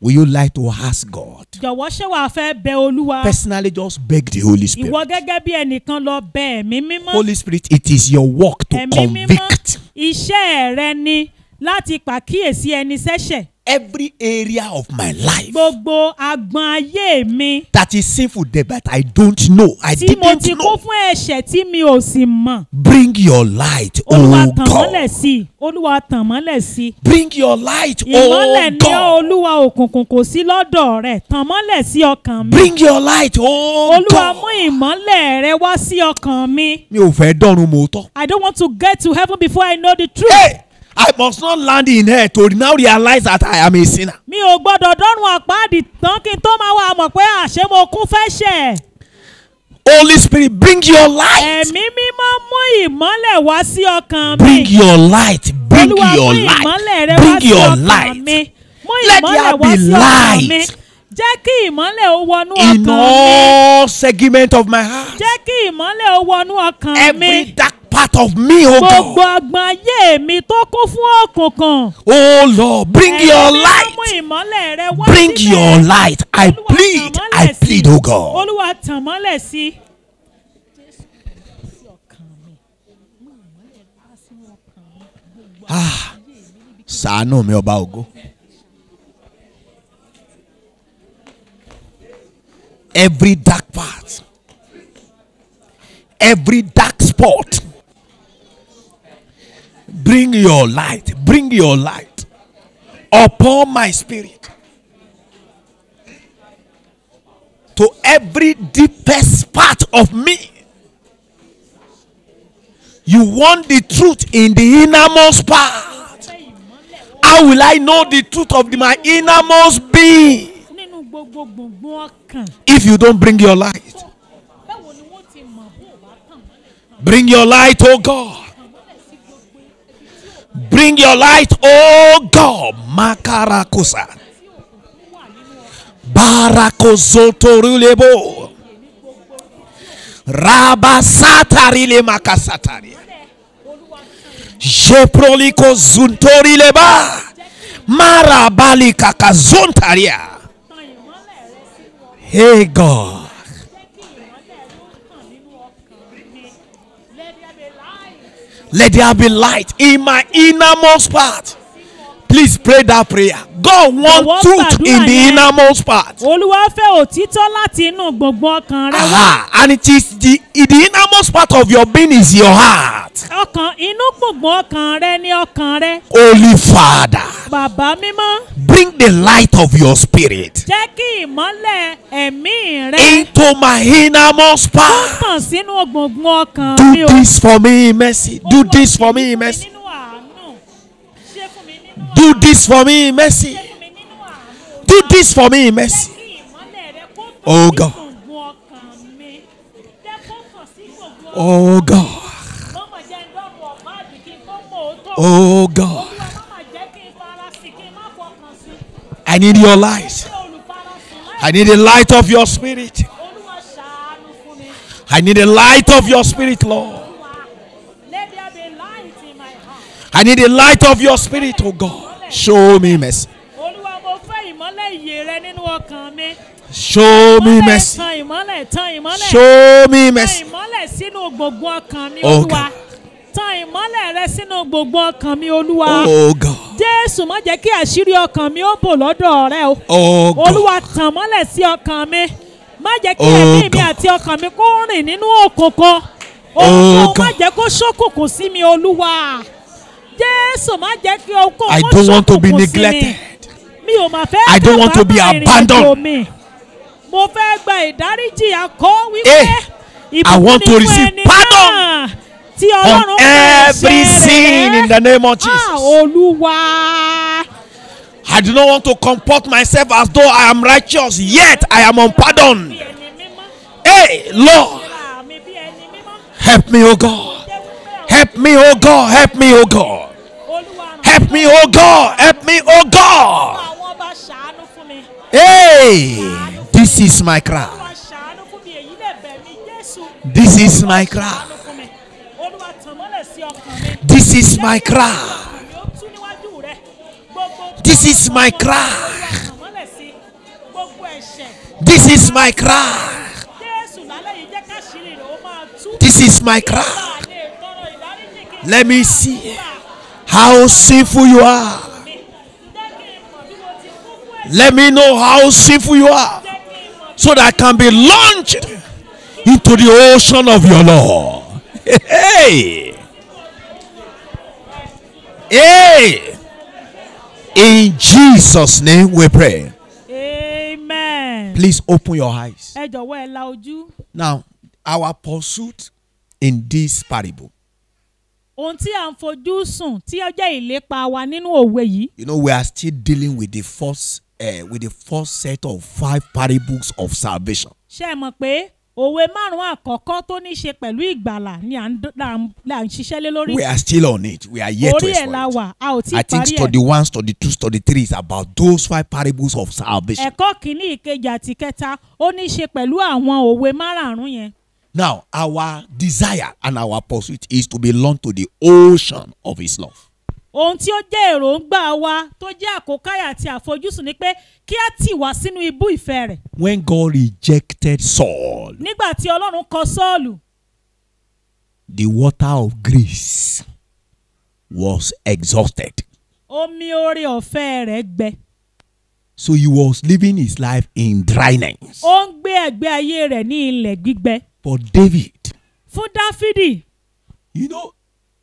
Will you like to ask God? jọ̀wọ́ ṣé wàá fẹ́ bẹ olúwa Personally, just beg the Holy Spirit. ìwọ gẹ́gẹ́ bí ẹnìkan lọ bẹ ẹ̀mí mímọ́ Holy Spirit, it is your work to ẹ̀mí mímọ́ convict iṣẹ́ rẹ ni láti pàkíyèsí ẹni sẹ́ṣẹ̀ every area of my life gbogbo agbọn ayé mi that is sinful there, but I don't know. I tí mo ti didn't know. fún ẹ̀ṣẹ̀ tí mi ò sì mọ̀ Bring your light, olúwa oh tàn mọ́lẹ̀ God. sí i olúwa tàn mọ́lẹ̀ sí i Bring your light, ìmọ́lẹ̀ oh ní God. olúwa òkùnkùn kò sí lọ́dọ̀ rẹ̀ tàn mọ́lẹ̀ sí ọkàn mi Bring your light, oh olúwa mú God. ìmọ́lẹ̀ rẹ wá sí ọkàn mi Mi ò fẹ́ dọ́run mòótọ́. I don't want to get to heaven before I know the truth. Hey! I must not land in here to now realize that I am a sinner. mi ò gbọ́dọ̀ dọ́run àpáàdì tán kí n tó máa wà mọ̀ pé àṣé mo kún fẹ́ ṣẹ̀. Holy Spirit, bring your light. ẹ̀mí mímọ́ mú ìmọ́lẹ̀ wá sí ọkàn mi. Bring your light. Bring olúwa your light. wá Bring your light. mú Let ìmọ́lẹ̀ wá sí ọkàn mi. jẹ́ kí ìmọ́lẹ̀ ó wọnú In ọkàn mi. all segment of my heart. jẹ́ kí ìmọ́lẹ̀ ó wọnú ọkàn Every mi. dark part of me, oh gbogbo God. agbọn ayé mi tó kún fún òkùnkùn. Oh Lord, bring your light. mú ìmọ́lẹ̀ rẹ wá Bring síbẹ̀. your light. I plead. I plead, oh God. olúwa tàn mọ́lẹ̀ sí. Ṣàánú mi ọba ògo. Every dark part, every dark spot, bring your light, bring your light upon my spirit. To every deepest part of me. You want the truth in the innermost part. How will I know the truth of the- my innermost being nínú gbogbo gbùngbùn ọkàn. if you don't bring your light? báwo ni wọ́n ti mọ̀ bó o bá tàn mọ́lẹ̀ Bring your light, oh God. Bring your light, oh God. Makarakusa. Barakozotorulebo. Rabasatarile makasataria. Jeproliko zuntorileba. Marabali kakazontaria. Hey God. Let there be light in my innermost part. Please pray that prayer. God wants truth in the innermost part. olúwa fẹ́ òtítọ́ láti inú gbùngbùn ọkàn rẹ wá. And it is the the innermost part of your being is your heart. ọkàn inú gbùngbùn ọkàn rẹ ní ọkàn rẹ. Holy Father, bàbá mímọ́ bring the light of your spirit jẹ́ kí ìmọ́lẹ̀ ẹ̀mí rẹ into my innermost part. tàn sínú gbùngbùn ọkàn mi Do o. this for me, mercy. Do this for me, mercy. nínú àánú. Ṣe fún mi nínú Do this for me, in mercy. Do this for me, in mercy. Oh God. Oh God. Oh God. I need your light. I need the light of your spirit. I need the light of your spirit, Lord. Olúwa, let there be light in my heart. I need the light of your spirit, oh God. Show me mercy. Show me mercy. Show me mercy. Oh. God. Tan ìmọ́lẹ̀ rẹ sínú gbogbo ọkàn mi Olúwa. Oh God. Jésù má jẹ́ kí àṣírí ọkàn mi ó bò lọ́dọ̀ rẹ o. Oh God. Olúwa tàn mọ́lẹ̀ sí ọkàn mi. Má jẹ́ kí Oh, ẹ̀mí mi God. àti ọkàn mi kó rìn nínú òkùnkùn. Oh, Òkùnkùn má God. jẹ́ kó ṣókùnkùn sí mi Olúwa. Jésù má jẹ́ kí òkùnkùn I kó don't want to be sí mi. neglected. Mi ò mà fẹ́ I don't want to be kábàámọ̀ ìrìn abandoned. àjò mi. Mo fẹ́ gba ìdáríjì àkọ́ wípé I want to ìbùkún receive ẹni pardon. náà tí ọlọ́run ẹ̀ṣẹ̀ sin rẹ̀ in the name of Ah, olúwa I do not want to comport myself as though I am righteous, yet I am unpardoned. Hey, Lord, mi help me, oh God. Help me, oh God. Help me, oh God. Help me, oh God. Help me, oh God. Hey, this is my cry. This is my cry. This is my cry. This is my cry. This is my cry. This is my cry. Let me see how sinful you are. mí. jẹ́ kí n mọ̀ bí mo ti kú fún ẹ̀ṣẹ̀ Let me know how sinful you are jẹ́ kí n mọ̀ bí so that I can be launched into the ocean of your law. Hey. Hey. In Jesus' name we pray. amen. Please open your eyes. ẹ jọ̀wọ́ ẹ la ojú. Now, our pursuit in this parable, ohun tí à ń fojú sùn tí ó jẹ́ ìlépa wa nínú òwe yìí you know, we are still dealing with the first, uh, with the first set of five parables of salvation. ṣe é mọ̀ pé òwe márùn-ún àkọ́kọ́ tó ní í ṣe pẹ̀lú ìgbàlà ni à ń ṣiṣẹ́ lé lórí. We are still on it. We are yet to orí ẹ̀ la explore it. wà a ò tí I ì think parí study ẹ̀. one, study two, study three is about those five parables of salvation. ẹ̀kọ́ kìíní ìkejì àti kẹta ó ní í ṣe pẹ̀lú àwọn òwe márààrún yẹn. Now, our desire and our pursuit is to belong to the ocean of His love. ohun tí ó jẹ́ èròǹgbà wa tó jẹ́ àkókáyà àti àfojúsùn ni pé kí á tì wá sínú ibú ìfẹ́ rẹ̀. When God rejected Saul, nígbà tí ọlọ́run kọ sọ́ọ̀lù the water of grace was exhausted. omi oore ọ̀fẹ́ rẹ̀ gbẹ. So he was living his life in dryness. ó ń gbé ẹ̀gbẹ́ ayé rẹ̀ ní ilẹ̀ gbígbẹ. But David, fún dáfídì. You know,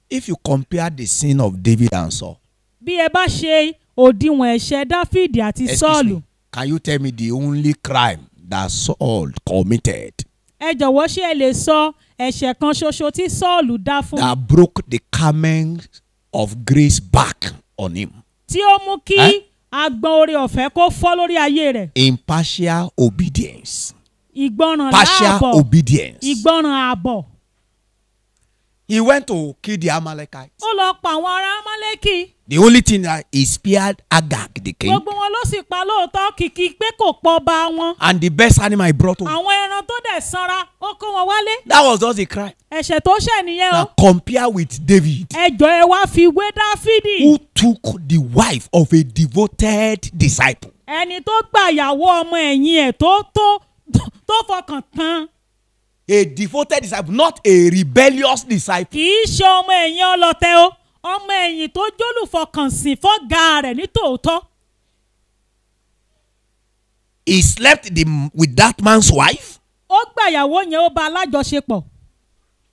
if you compare the sin of David and Saul, bí ẹ bá ṣe òdiwọ̀n ẹ̀ṣẹ̀ dáfídì àti sọ́ọ̀lù can you tell me the only crime that Saul committed? Ẹ jọ̀wọ́ ṣé ẹ lè sọ ẹ̀ṣẹ̀ kan ṣoṣo tí sọ́ọ̀lù dá fún? That broke the garment of grace back on him? tí ó mú kí Eh? agbọn oore ọ̀fẹ́ kó fọ́ lórí ayé rẹ̀. Impartial obedience. Ìgbọràn Partial obedience. ìgbọràn ààbọ̀ He went to kill the Amalekites. ó lọ pa àwọn ará amálẹ́kì The only thing that he spared Agag, the king, gbogbo wọn ló sì pa lóòótọ́ kìkì pé kò pọ̀ bá wọn and the best animal he brought home. àwọn ẹran tó dẹ̀ sanra ó kó wọn wálé That was just a crime. ẹ̀ṣẹ̀ tó ṣẹ̀ nìyẹn o Now compare with David, ẹjọ́ ẹ wá fi wé dáfídì who took the wife of a devoted disciple. ẹni tó gbàyàwó ọmọ ẹ̀yìn ẹ̀ tó tó tó fọkàn tán. A devoted disciple, not a rebellious disciple. kì í ṣe ọmọ ẹ̀yìn ọlọ́tẹ̀ o. Ọmọ ẹ̀yìn tó jólùfọkànsìn fọ́gà rẹ̀ ní tòótọ́. He slept the, with that man's wife. Ó gbàyàwó yẹn ó bá alájọṣepọ̀.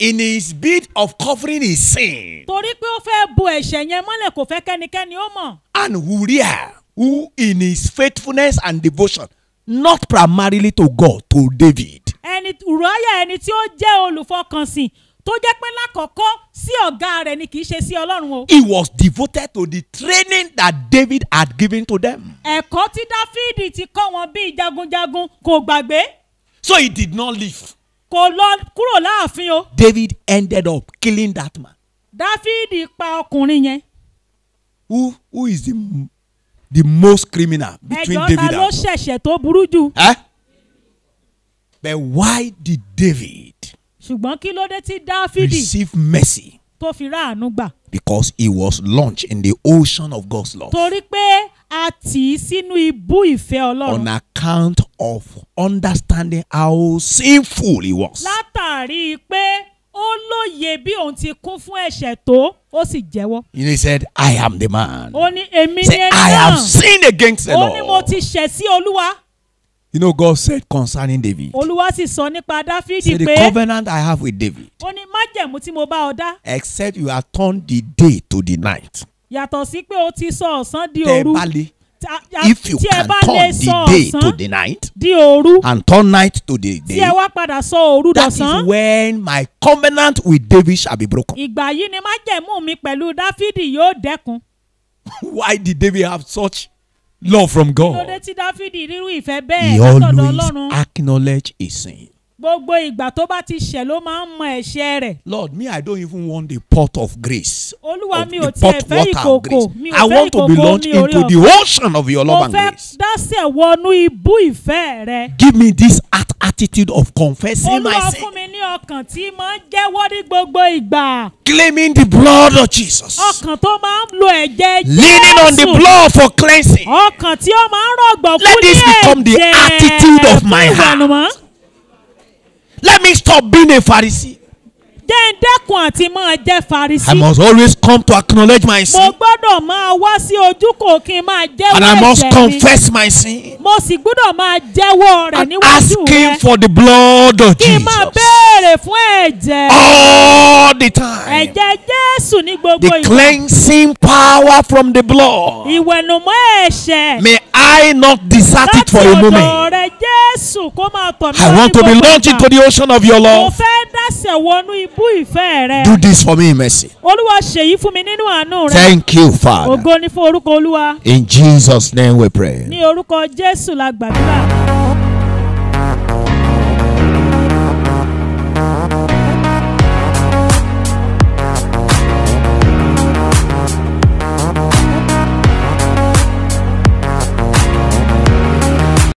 In his bid of covering his sin. torí pé ó fẹ́ bo ẹ̀ṣẹ̀ yẹn mọ́lẹ̀ kò fẹ́ kẹ́nikẹ́ni ó mọ̀. And Uriah, who in his faithfulness and devotion, not primarily to God, to David, ẹni Ùráyà ẹni tí ó jẹ́ olùfọkànsìn tó jẹ́ pé lákọ̀ọ́kọ́ sí ọ̀gá rẹ̀ ni kì í ṣe sí Ọlọ́run o he was devoted to the training that David had given to them. ẹ̀kọ́ tí Dáfídì ti kọ́ wọn bíi jagunjagun kò gbàgbé So he did not leave. kò lọ kúrò láàfin o David ended up killing that man. Dáfídì pa ọkùnrin yẹn Who, who is the, the most criminal between ẹjọ́ ta David ló and Saul? ṣẹ̀ṣẹ̀ tó burú jù Eh? But why did David ṣùgbọ́n kí ló dé tí Dáfídì receive mercy? tó fi ráàánú gbà Because he was launched in the ocean of God's love. torí pé a tì í sínú ibú ìfẹ́ on Ọlọ́run account of understanding how sinful he was. látàrí pé ó lóye bí òun ti kún fún ẹ̀ṣẹ̀ tó ó sì jẹ́wọ́ You know, he said, I am the man. ó ní èmi ni Say, ẹni I have náà sinned against the ó ní mo Lord. ti ṣẹ̀ sí Olúwa You know, God said concerning David. Olúwa sì sọ nípa Dáfídì Say, the pé covenant I have with David, ó ní májẹ̀mú tí mo bá ọ dá except you have turned the day to the night. yàtọ̀ sí pé ó ti sọ ọ̀sán di Tẹ́ ẹ òru bá lè Ta- a- If you can turn the day to the night and turn night to the day, that is when my covenant with David shall be broken. ìgbà yìí ni májẹ̀mú mi pẹ̀lú dáfídì yóò dẹ́kun Why did David have such love from God? He always acknowledge his sin. Gbogbo ìgbà tó bá ti ṣẹ̀ ló máa ń mọ ẹ̀ṣẹ̀ rẹ̀ Lord, me, I don't even want the pot of grace. olúwa mi ò tiẹ̀ fẹ́ water of ìkòkò grace. mi ò I fẹ́ want to be ìkòkò launched ní into the ọ̀fẹ́ ocean of your mo love and fẹ́ grace. dásẹ̀ wọnú ibú ìfẹ́ rẹ Give me this at- attitude of confessing my olúwa sin, fún mi ní ọkàn tí máa ń jẹ́wọ́ ní gbogbo ìgbà claiming the blood of Jesus, ọkàn tó máa ń lo ẹ̀jẹ̀ leaning on the Jésù blood for cleansing. ọkàn tí ó máa ń rọ̀gbọ̀ Let fún ní this become the ẹ̀jẹ̀ attitude of my heart. Let me stop being a Pharisee. Jẹ́ ń dẹ́kun àti máa jẹ́ I Farisí. must always come to acknowledge my mo sin, gbọ́dọ̀ máa wá sí ojúkò kí n máa and I jẹ́wọ́ must ẹ̀ṣẹ̀ mi. confess my sin mo sì gbọ́dọ̀ máa jẹ́wọ́ rẹ̀ and níwájú asking rẹ̀ for the blood of kí n máa Jesus béèrè fún ẹ̀jẹ̀ all the time. ẹ̀jẹ̀ Jésù ní gbogbo The ìgbà cleansing power from the blood. ìwẹ̀nùmọ́ ẹ̀ṣẹ̀ May I not desert it láti for a ọ̀dọ̀ moment. rẹ̀ Jésù kó máa tọ̀ mí I wá want ní to be gbogbo launched ìgbà. into the ocean of your mo love. fẹ́ dásẹ̀ wọnú ibú ìfẹ́ rẹ̀ Do this for me in mercy. Olúwa ṣèyí fún mi nínú àánú rẹ̀ Thank you, Father. ògo ni fún orúkọ Olúwa In Jesus' name we pray. ní orúkọ Jésù la gbàdúrà